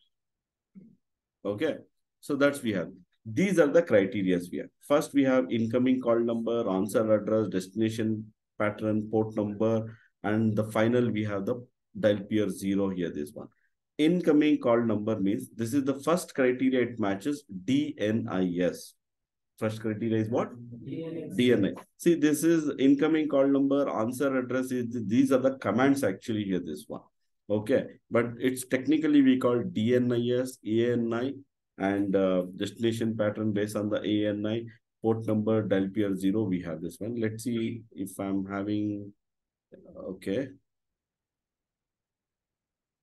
Okay, so that's we have. These are the criteria we have. First, we have incoming call number, answer address, destination pattern, port number, and the final we have the dial peer zero here, this one. Incoming call number means this is the first criteria it matches DNIS. First criteria is what? DNI. See, this is incoming call number, answer address is these are the commands actually here, this one. Okay, but it's technically we call DNIS, ANI, and uh, destination pattern based on the ANI, port number, dial peer zero, we have this one. Let's see if I'm having, okay.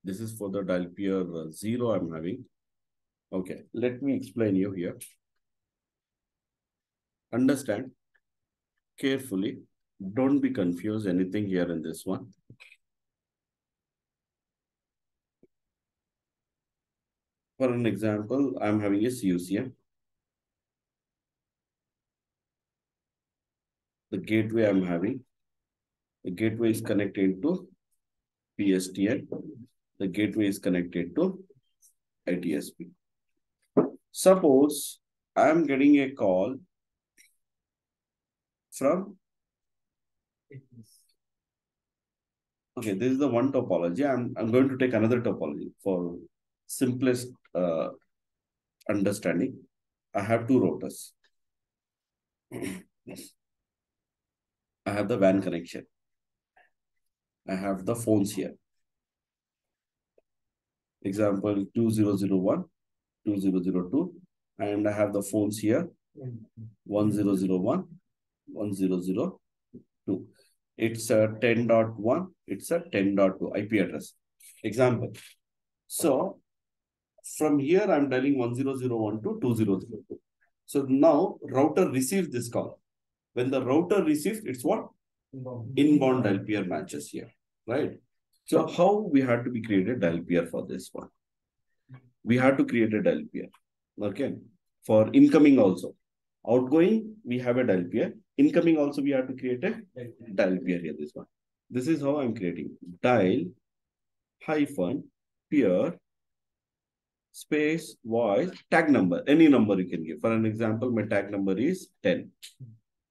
This is for the dial peer uh, zero I'm having. Okay, let me explain you here. Understand carefully. Don't be confused anything here in this one. For an example, I'm having a CUCM. The gateway I'm having, the gateway is connected to PSTN. The gateway is connected to ITSP. Suppose I'm getting a call from okay this is the one topology i'm i'm going to take another topology for simplest uh, understanding i have two routers i have the wan connection i have the phones here example 2001 2002 and i have the phones here 1001 1002. It's a 10.1, it's a 10.2 IP address. Example. So from here, I'm dialing 1001 to 2002. So now router receives this call. When the router receives, it's what? Inbound dial peer matches here, right? So how we had to be created dial peer for this one? We had to create a dial peer, okay? For incoming also. Outgoing, we have a dial peer. Incoming also, we have to create a dial peer here, this one. This is how I'm creating. Dial hyphen peer space voice tag number. Any number you can give. For an example, my tag number is 10.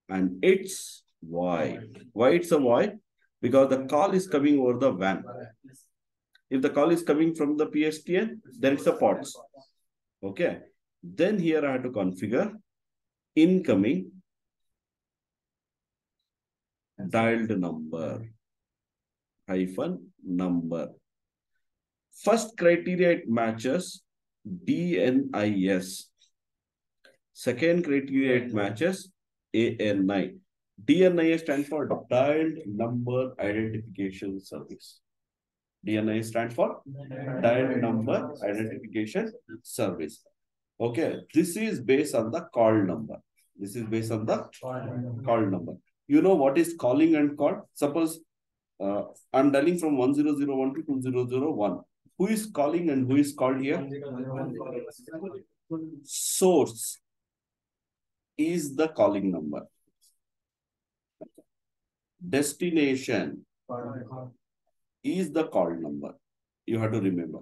And it's why. Why it's a why? Because the call is coming over the WAN. If the call is coming from the PSTN, then it's a POTS. Okay. Then here I have to configure incoming dialed number hyphen number. First criteria it matches DNIS. Second criteria it matches ANI. DNIS stands for Dialed Number Identification Service. DNIS stands for Dialed Number Identification Service. Okay, this is based on the call number. This is based on the call number. You know what is calling and call? Suppose uh, I'm dialing from 1001 to 2001. Who is calling and who is called here? Source is the calling number. Destination is the call number. You have to remember.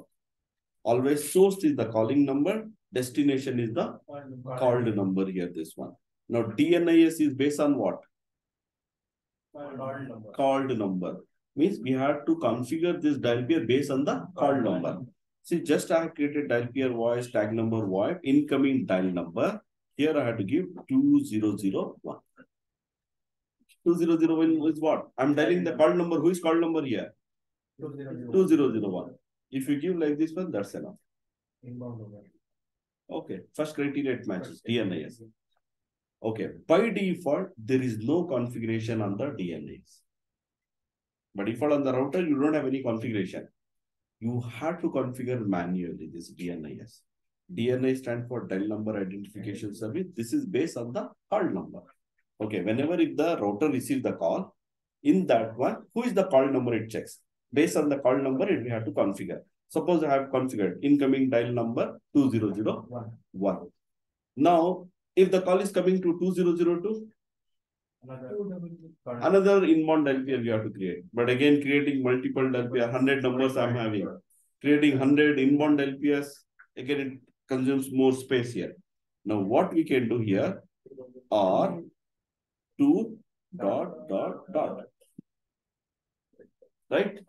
Always source is the calling number. Destination is the called number here, this one. Now, DNIS is based on what? Called number. Means we have to configure this dial peer based on the call number. See, just I have created dial peer voice, tag number, VoIP, incoming dial number. Here I have to give 2001. 2001 is what? I'm dialing the call number. Who is call number here? Two zero zero. two zero zero one. If you give like this one, that's enough. Inbound. Okay, first criteria it matches DNIS. Okay, by default, there is no configuration on the DNIS. By default on the router, you don't have any configuration. You have to configure manually this DNIS. DNI stands for dial number identification service. This is based on the call number. Okay, whenever if the router receives the call, in that one, who is the call number it checks. Based on the call number, it we have to configure. Suppose I have configured incoming dial number two zero zero One. one. Now, if the call is coming to two zero zero two, Another. Two double two. Current. another inbound LPR you have to create. But again, creating multiple LPR, hundred numbers I'm having. Creating hundred inbound LPS, again, it consumes more space here. Now, what we can do here are two dot dot dot. Right?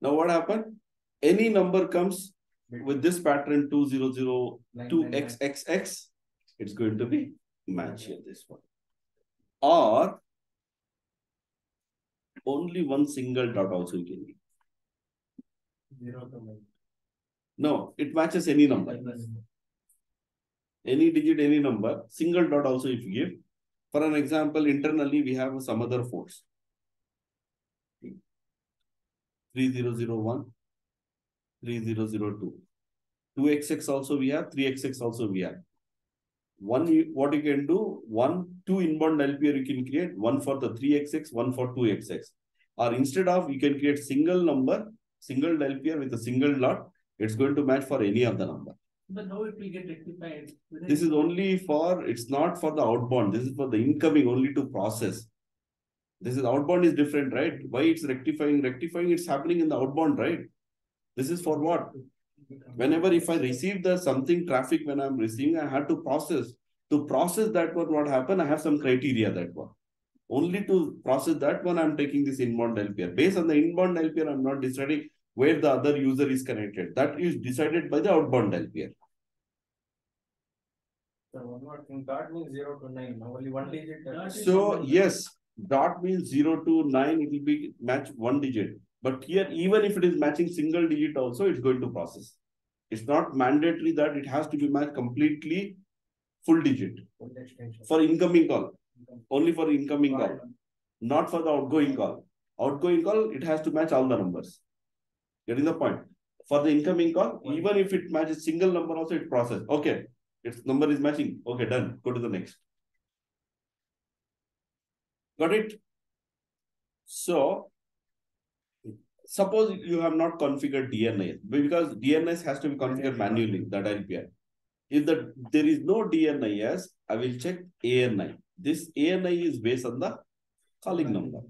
Now, what happened? Any number comes with this pattern 2002xxx, it's going to be match here, this one. Or only one single dot also you can give. Zero to nine. No, it matches any number, any digit, any number, single dot also if you give. For an example, internally, we have some other force. Three zero zero one, three zero zero two. Two XX also we have, three XX also we have. One, what you can do, one, two inbound LPR you can create, one for the three XX, one for two XX. Or instead of, you can create single number, single LPR with a single lot it's going to match for any of the number. But how it will get rectified? This is only for, it's not for the outbound, this is for the incoming only to process. This is outbound is different, right? Why it's rectifying, rectifying, it's happening in the outbound, right? This is for what? Whenever if I receive the something traffic when I'm receiving, I have to process. To process that one, what happened, I have some criteria that one. Only to process that one, I'm taking this inbound LPR. Based on the inbound LPR, I'm not deciding where the other user is connected. That is decided by the outbound LPR. So one more thing, dot means zero to nine, only one digit. So yes, dot means zero to nine, it will be match one digit. But here, even if it is matching single digit also, it's going to process. It's not mandatory that it has to be matched completely full digit for incoming call, only for incoming call, not for the outgoing call. Outgoing call, it has to match all the numbers. Getting the point? For the incoming call, even if it matches single number also, it process. Okay, its number is matching. Okay, done. Go to the next. Got it? So, suppose you have not configured DNIS, because DNIS has to be configured manually, that LPR. If the, there is no DNIS, I will check ANI. This ANI is based on the calling number.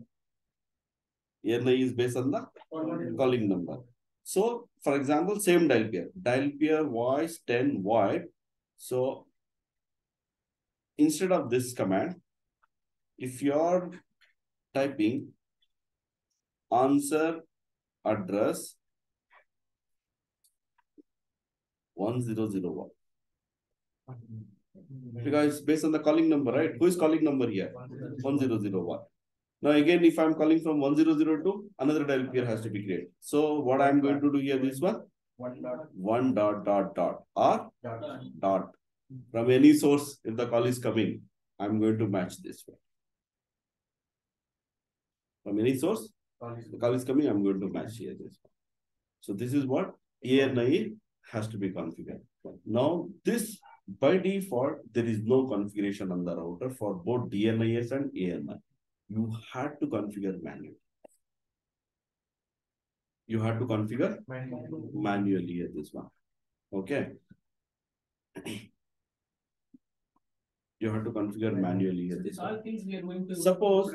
ANI is based on the calling number. So, for example, same dial peer, dial peer voice ten VoIP. So, instead of this command, if you are typing answer address one zero zero one, because it's based on the calling number, right? Who is calling number here? One zero zero one. Now again, if I'm calling from one zero zero two, another dial peer has to be created. So what I'm going to do here, this one, One dot, one dot dot dot or dot. dot from any source, if the call is coming, I'm going to match this one. From any source, the call is coming, I'm going to match here. So this is what ANI has to be configured. Now, this by default, there is no configuration on the router for both DNIS and ANI. You had to configure manually. You had to configure Manual. manually at this one. Okay. You have to configure manually at this all things we are going to. Suppose-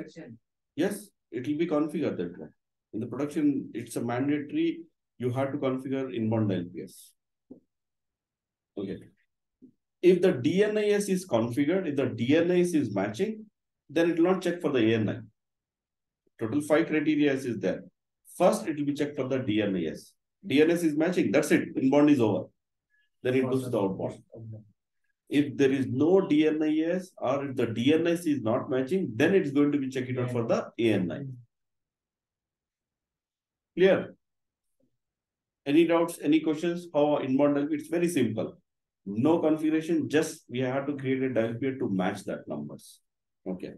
Yes, it will be configured that way. In the production, it's a mandatory, you have to configure inbound LPS. Okay. If the DNIS is configured, if the DNIS is matching, then it will not check for the ANI. Total five criteria is there. First, it will be checked for the DNIS. DNS is matching, that's it, inbound is over. Then it goes to the outbound. If there is no DNIS or if the DNIS is not matching, then it's going to be checked out for the ANI. Clear? Any doubts, any questions? How inbound dial It's very simple. No configuration, just we have to create a dial peer to match that numbers. Okay.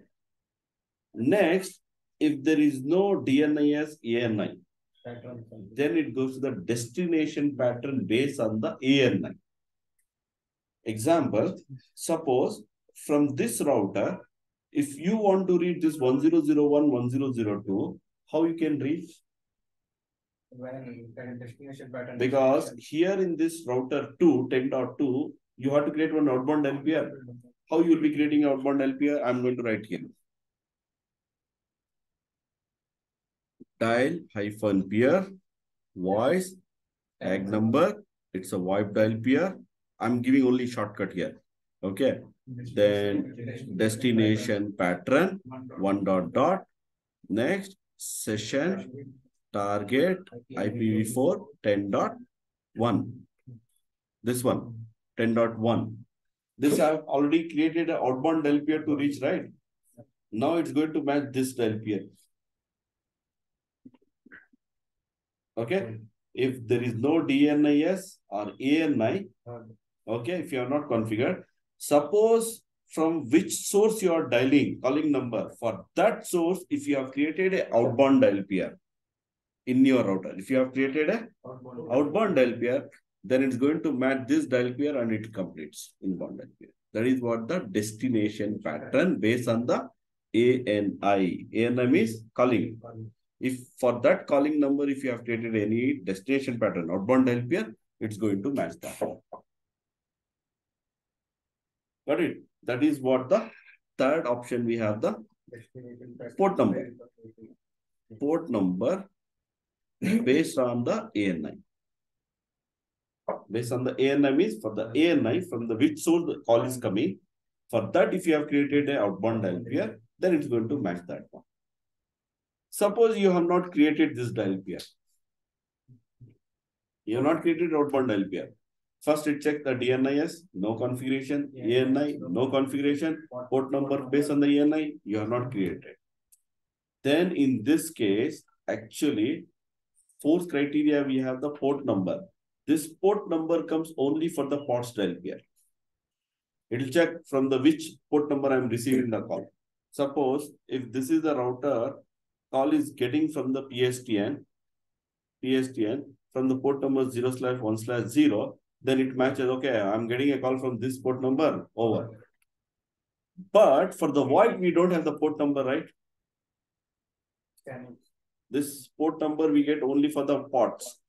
Next, if there is no DNIS ANI, Pattern then it goes to the destination pattern based on the ANI. Example, suppose from this router, if you want to read this 1001, 1002, how you can reach? When can. Because here in this router 2, 10.2, you have to create one outbound LPR. How you will be creating outbound LPR? I'm going to write here. Dial hyphen peer, voice, tag number, it's a VoIP dial peer. I'm giving only shortcut here. Okay, then destination pattern, one dot dot. Next, session, target, IPv4, 10.1. This one, 10.1. This I've already created an outbound LPR to reach, right? Now it's going to match this LPR. Okay, if there is no DNIS or ANI, okay, if you are not configured, suppose from which source you are dialing, calling number, for that source, if you have created a outbound LPR in your router, if you have created a outbound dial peer, then it's going to match this dial peer and it completes inbound dial peer. That is what the destination pattern based on the ANI. ANI means calling. If for that calling number, if you have created any destination pattern outbound dial peer, it's going to match that. Got it? That is what the third option we have the Port number. port number based on the ANI. Based on the ANI means for the ANI from the which source the call is coming. For that, if you have created a outbound dial peer, then it's going to match that one. Suppose you have not created this dial peer. You have not created outbound dial peer. First, it check the DNIS, no configuration, ANI, no configuration, port number based on the ANI, you have not created. Then in this case, actually, fourth criteria, we have the port number. This port number comes only for the port dial here. It will check from the which port number I am receiving the call. Suppose if this is the router, call is getting from the PSTN, PSTN from the port number 0 slash 1 slash 0, then it matches, okay, I'm getting a call from this port number, over. But for the VoIP, we don't have the port number, right? Scanning. This port number we get only for the POTS.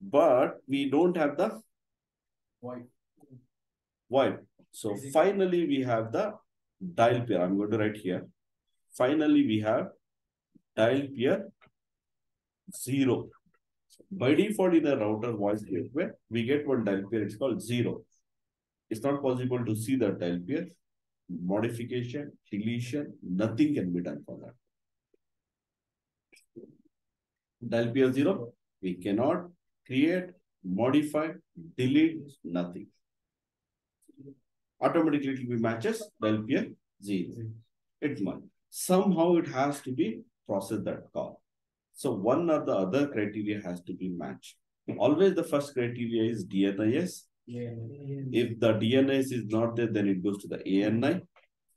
But we don't have the VoIP. VoIP. So finally, we have the dial peer. I'm going to write here. Finally, we have dial peer zero. By default, in a router voice gateway, we get one dial peer. It's called zero. It's not possible to see the dial peer. Modification, deletion, nothing can be done for that. Dial peer zero, we cannot create, modify, delete, nothing automatically it will be matches, dial peer zero. It must. Somehow it has to be processed that call. So one or the other criteria has to be matched. Always the first criteria is DNIS. Yeah. If the DNIS is not there, then it goes to the ANI.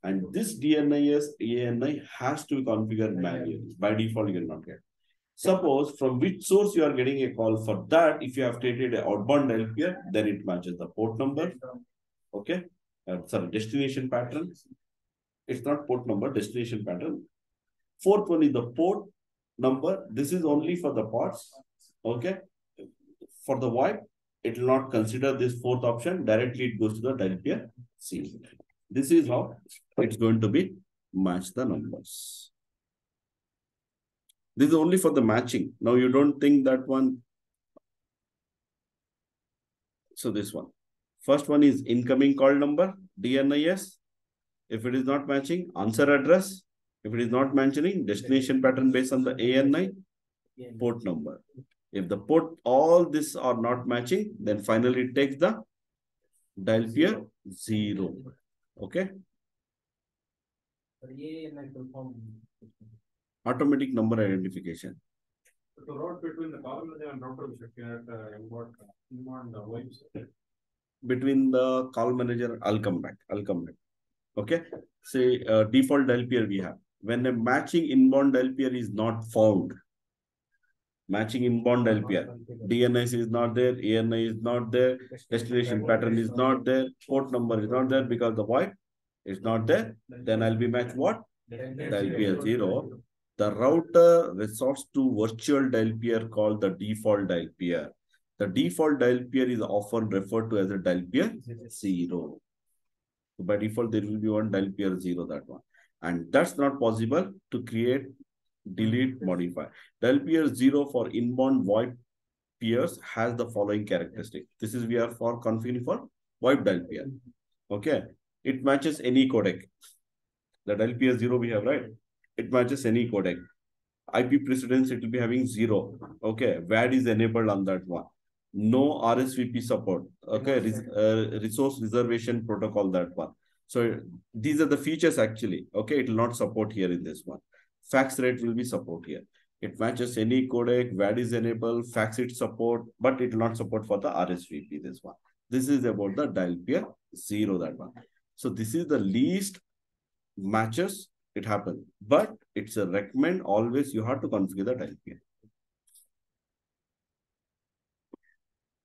And this DNIS, ANI has to be configured manually. By default, you cannot get. Suppose from which source you are getting a call for that, if you have created an outbound peer, then it matches the port number, okay? Uh, sorry, destination pattern. It's not port number, destination pattern. Fourth one is the port number. This is only for the POTS, okay? For the VoIP, it will not consider this fourth option. Directly it goes to the dial peer C. This is how it's going to be match the numbers. This is only for the matching. Now you don't think that one. So this one. First one is incoming call number, DNIS. If it is not matching, answer address. If it is not mentioning, destination pattern based on the ANI, port number. If the port, all this are not matching, then finally it takes the dial peer zero. Okay, ये मैं full form. automatic number identification. The road between the call manager and router, we should create, uh, inbound, inbound uh, between the call manager, I'll come back. I'll come back. Okay. Say uh, default dial peer we have. When a matching inbound peer is not found, matching inbound peer, DNIS is not there, ANI is not there, destination pattern is not there, port number is not there because the VoIP is not there. Then I'll be matched what? Dial peer zero. The router resorts to virtual dial peer called the default dial peer. The default dial peer is often referred to as a dial peer zero. So by default, there will be one dial peer zero, that one. And that's not possible to create, delete, modify. Dial peer zero for inbound VoIP peers has the following characteristic. This is we are for configuring for VoIP dial peer. Okay. It matches any codec. The dial peer zero we have, right? It matches any codec. IP precedence, it will be having zero. Okay. VAD is enabled on that one no RSVP support. Okay, Res uh, resource reservation protocol that one. So these are the features actually. Okay, it will not support here in this one. Fax rate will be support here. It matches any codec, VAD is enabled, fax it support, but it will not support for the RSVP this one. This is about the dial peer zero that one. So this is the least matches it happens, but it's a recommend always you have to configure the dial peer.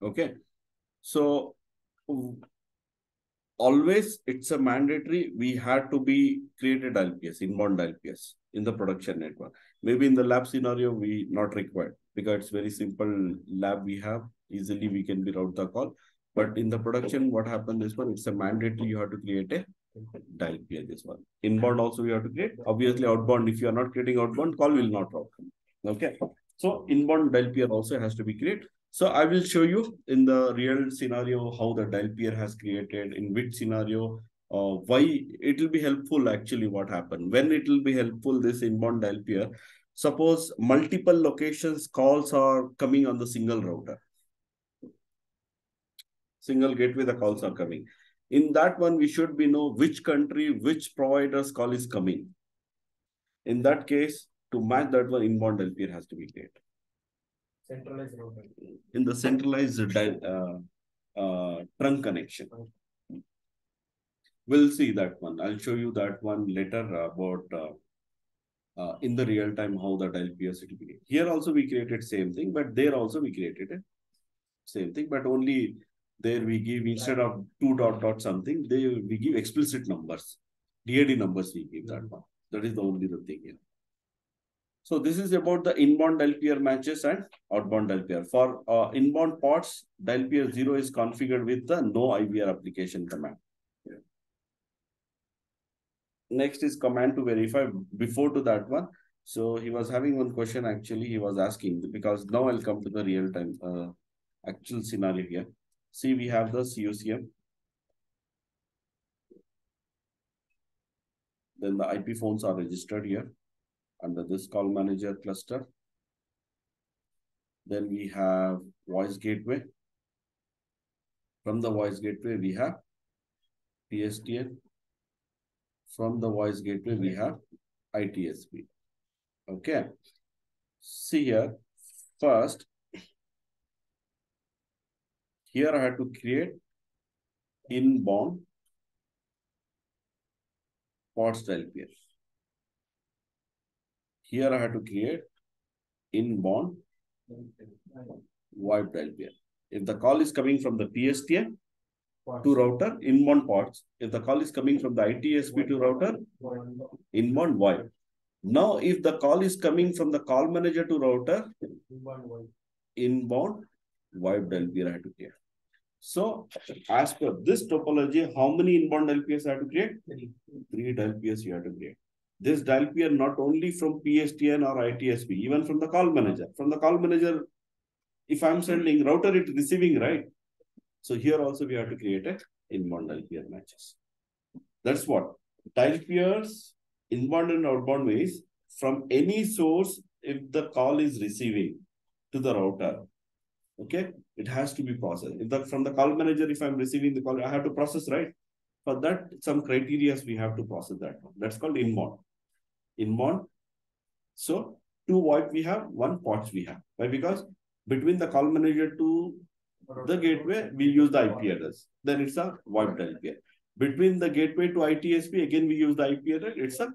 Okay. So always it's a mandatory, we had to be created LPS, inbound LPS in the production network. Maybe in the lab scenario, we not required because it's very simple lab we have, easily we can be route the call. But in the production, what happened this one, it's a mandatory, you have to create a dial peer this one. Inbound also you have to create. Obviously outbound, if you are not creating outbound, call will not route. Okay. So inbound dial peer also has to be created. So I will show you in the real scenario how the dial peer has created, in which scenario, uh, why it will be helpful actually what happened. When it will be helpful, this inbound dial peer, suppose multiple locations calls are coming on the single router. Single gateway, the calls are coming. In that one, we should be know which country, which provider's call is coming. In that case, to match that one, inbound dial peer has to be created Centralized router. in the centralized uh, uh, trunk connection. We'll see that one. I'll show you that one later about uh, uh, in the real time how the dial peers will be. Here also we created same thing, but there also we created it same thing, but only there we give instead of two dot dot something, they we give explicit numbers, DID numbers we give that one. That is the only the thing here. So this is about the inbound dial matches and outbound dial. For uh, inbound POTS, dial peer 0 is configured with the no IVR application command. Yeah. Next is command to verify before to that one. So he was having one question actually he was asking because now I'll come to the real time uh, actual scenario here. See, we have the CUCM. Then the IP phones are registered here under this call manager cluster. Then we have voice gateway. From the voice gateway, we have PSTN. From the voice gateway, we have ITSP. Okay. See here, first, here I have to create inbound POTS dial peer. Here I have to create inbound VoIP dial peer. If the call is coming from the PSTN to router, inbound POTS. If the call is coming from the ITSP to router, inbound VoIP. Now, if the call is coming from the call manager to router, inbound VoIP dial peer I have to create. So, as per this topology, how many inbound peers I have to create? Three dial peers you have to create this dial peer not only from PSTN or ITSP, even from the call manager. From the call manager, if I'm sending router, it's receiving, right? So here also we have to create a inbound dial peer matches. That's what dial peers, inbound and outbound ways from any source if the call is receiving to the router. Okay, it has to be processed. If the from the call manager, if I'm receiving the call, I have to process, right? For that, some criteria we have to process that. That's called inbound inbound. So two VoIP we have, one POTS we have. Why? Because between the call manager to the gateway, we use the IP address. Then it's a VoIP peer. Between the gateway to ITSP, again we use the IP address. It's a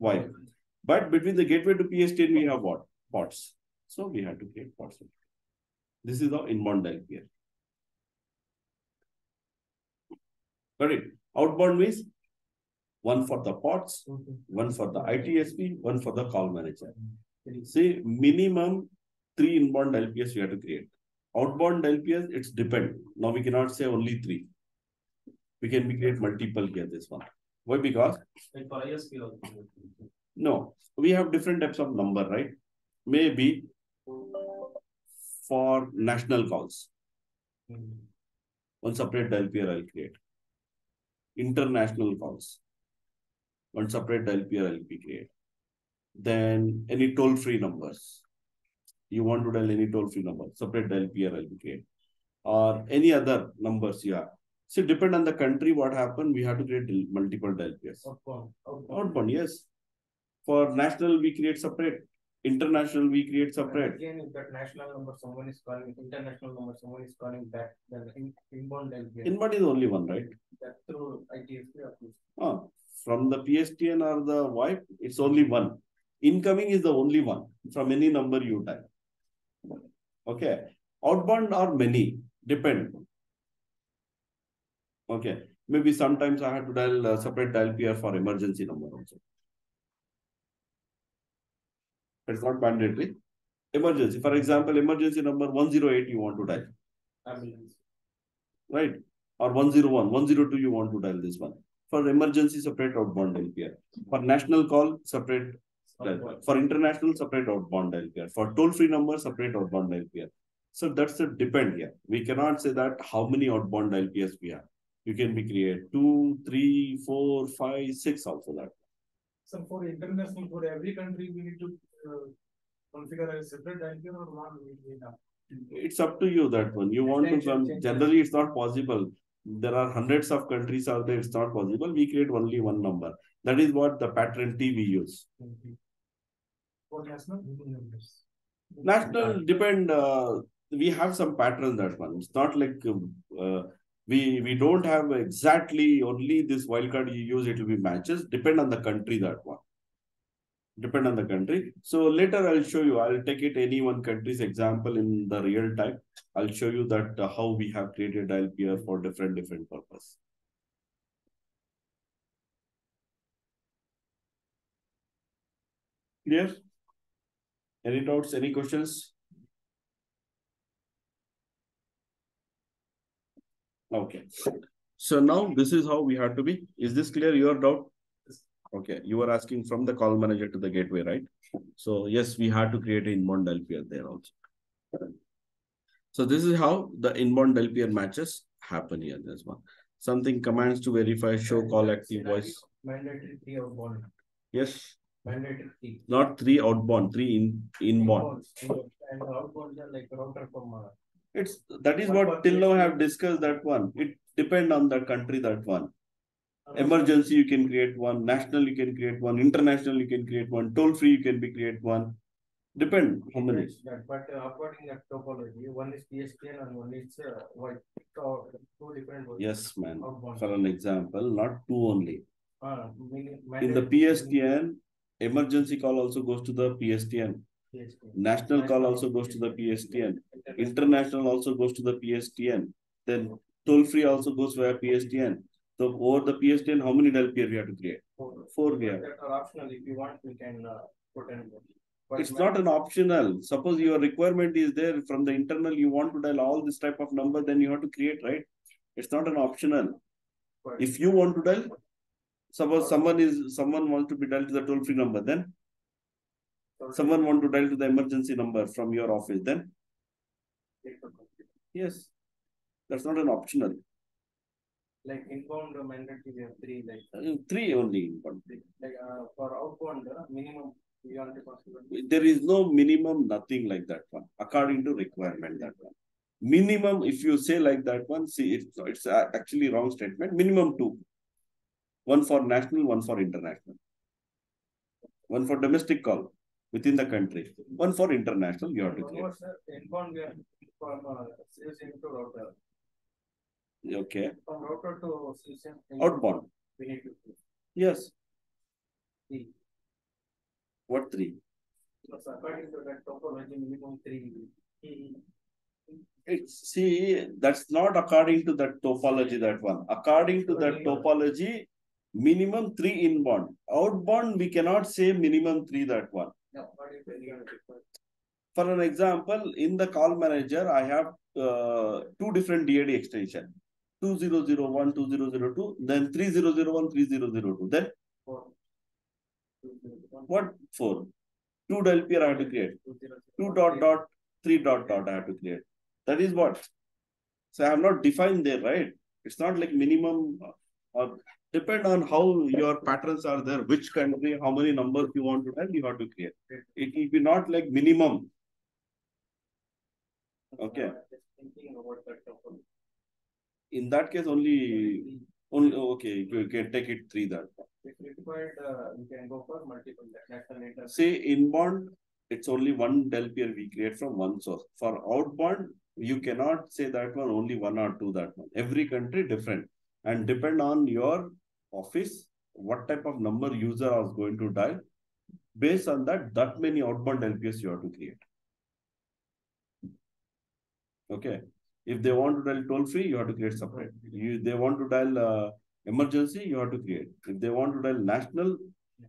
VoIP. But between the gateway to PSTN, we have what? POTS. So we have to create POTS. This is the inbound peer. Correct. Outbound means one for the POTS, one for the ITSP, one for the call manager. Mm-hmm. See, minimum three inbound LPS we have to create. Outbound LPS, it's depend. Now we cannot say only three. We can be create multiple here, this one. Why? Because Like for ISP also. no, we have different types of number, right? Maybe for national calls, mm-hmm. one separate peer I'll create. International calls, one separate dial peer I'll create. Then any toll free numbers. You want to dial any toll free number, separate dial peer I'll create. Or any other numbers you have. See, depend on the country, what happened, we have to create multiple dial peers. Outbound. Outbound, yes. For national, we create separate. International, we create separate. Again, if that national number someone is calling, international number someone is calling back, then inbound they'll Inbound is only one, right? that through ITSP or Ah, from the PSTN or the VoIP, it's only one. Incoming is the only one from any number you dial. Okay, outbound or many, depend. Okay, maybe sometimes I have to dial a separate dial peer for emergency number also. It's not mandatory. Emergency, for example, emergency number one zero eight you want to dial, ambulance. right? Or 101, 102 you want to dial this one. For emergency, separate outbound dial peer. For national call, separate dial peer. For international, separate outbound dial peer. For toll-free number, separate outbound dial peer. So that's a depend here. We cannot say that how many outbound dial peers we have. You can be create two, three, four, five, six also that. So for international, for every country, we need to uh, configure a separate dial or one we we. It's up to you that one. You want to Extension, come, generally it's not possible. There are hundreds of countries out there, it's not possible. We create only one number. That is what the pattern T we use. For national. National depend, uh, we have some pattern that one. It's not like, uh, we, we don't have exactly only this wildcard you use, it will be matches, depend on the country that one. Depend on the country. So later I'll show you, I'll take it any one country's example in the real time. I'll show you that uh, how we have created dial peer for different, different purpose. Clear? Any doubts, any questions? Okay, so now this is how we have to be. Is this clear, your doubt? Okay, you were asking from the call manager to the gateway, right? So yes, we had to create an inbound peer there also. So this is how the inbound peer matches happen here, this one. Something commands to verify, show call active voice. Mandatory three outbound, Yes, mandatory three. not three outbound, three in inbound. Inbound, And outbound are like router from, uh, It's, that is what till now PSP. have discussed that one. It depend on the country that one. Emergency, you can create one. National, you can create one. International, you can create one. Toll free, you can be create one. Depend how many. But uh, according to topology, one is PSTN and one is uh, two different. Yes, man. Outbound. For an example, not two only. Uh, meaning In the PSTN, emergency call also goes to the PSTN. PSTN. National call also goes to the PSTN. International also goes to the PSTN. Then toll free also goes via PSTN. So over the PSTN, how many dial peer we have to create? Four. Four we have. Optional, if you want, we can uh, put in. But It's not an optional. Suppose your requirement is there from the internal, you want to dial all this type of number, then you have to create, right? It's not an optional. but- If you want to dial, suppose someone is, someone wants to be dialed to the toll free number, then someone want to dial to the emergency number from your office, then yes. That's not an optional. Like inbound uh, mandatory, we have three, like, Uh, Three only. inbound. like, uh, for outbound, uh, minimum, we to. There is no minimum, nothing like that one, according to requirement that one. Minimum, if you say like that one, see, it's, it's actually wrong statement, minimum two. One for national, one for international. One for domestic call, within the country. One for international, you have to create. inbound we are from, uh, CSM to router, Okay, from router to CSM. outbound. We need to. Yes. See. What three? Because according to that topology, minimum three. It's, see, that's not according to that topology, that one. According to that topology, minimum three inbound. Outbound, we cannot say minimum three, that one. No, what if any other different? For an example, in the call manager, I have uh, two different DID extension. 2001, 2002, then 3001, 3002. Then Four. Two zero one, what? Four. Two dial pair I have to create. two zero Two one, dot dot, three dot dot I have to create. That is what? So I have not defined there, right? It's not like minimum uh, or depend on how your patterns are there, which country, how many numbers you want to have, you have to create. It will be not like minimum. Okay. Uh, just Thinking about that topology. In that case, only, only, okay, you can take it three that. If required, uh, can go for multiple. Say inbound, it's only one dial peer we create from one source. For outbound, you cannot say that one, only one or two that one. Every country different. And depend on your office, what type of number user is going to dial. Based on that, that many outbound LPS you have to create. Okay. If they want to dial toll free, you have to create separate. You, they want to dial uh, emergency, you have to create. If they want to dial national,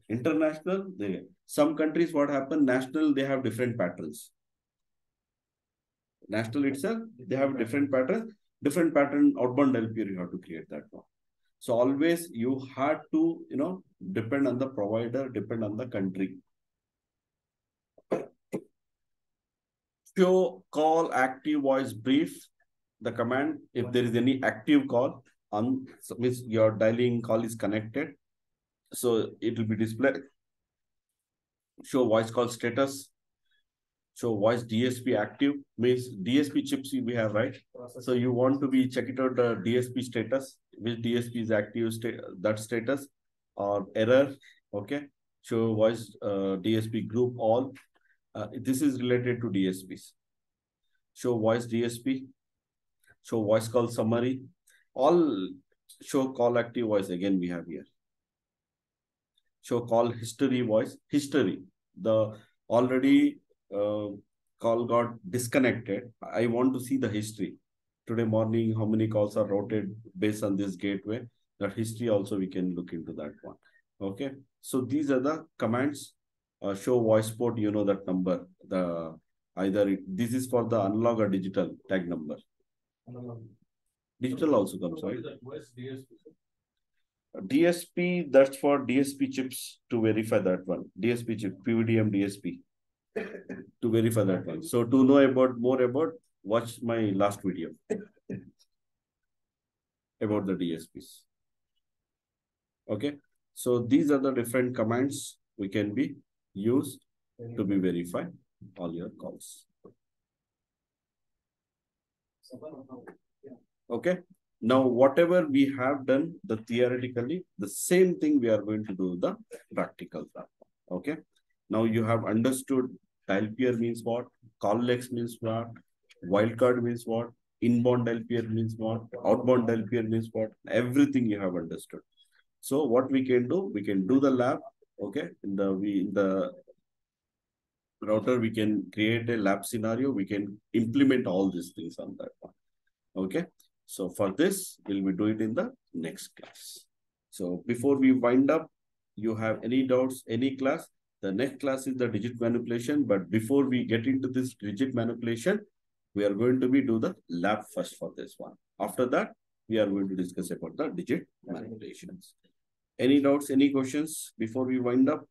international, they, some countries, what happen, national, they have different patterns. National itself, they have different patterns, different pattern outbound LPR, you have to create that one. So always you have to, you know, depend on the provider, depend on the country. Show call active voice brief, the command, if there is any active call on, means your dialing call is connected. So it will be displayed. Show voice call status. Show voice DSP active means DSP chips we have, right? So you want to be check it out the DSP status, which DSP is active state that status or error. Okay. Show voice uh, DSP group all. Uh, this is related to DSPs. Show voice DSP. Show voice call summary. All show call active voice again we have here. Show call history voice history. The already uh, call got disconnected. I want to see the history today morning, how many calls are routed based on this gateway. That history also we can look into that one. Okay. So these are the commands. Uh, show voice port, you know that number. The either it, this is for the analog or digital tag number. Digital also comes, right? DSP, that's for DSP chips to verify that one. DSP chip, PVDM DSP. to verify that one. So to know about more about, watch my last video. about the DSPs. Okay, so these are the different commands we can be used to be verify all your calls. Okay, now whatever we have done the theoretically, the same thing we are going to do the practical. Okay, now you have understood pair means what, call legs means what, wildcard means what, inbound peer means what, outbound peer means what, everything you have understood. So what we can do, we can do the lab, okay, in the, we, in the router, we can create a lab scenario, we can implement all these things on that one. Okay, so for this, we'll be doing it in the next class. So before we wind up, you have any doubts, any class? The next class is the digit manipulation, but before we get into this digit manipulation, we are going to be do the lab first for this one. After that, we are going to discuss about the digit manipulations. Any doubts, any questions before we wind up?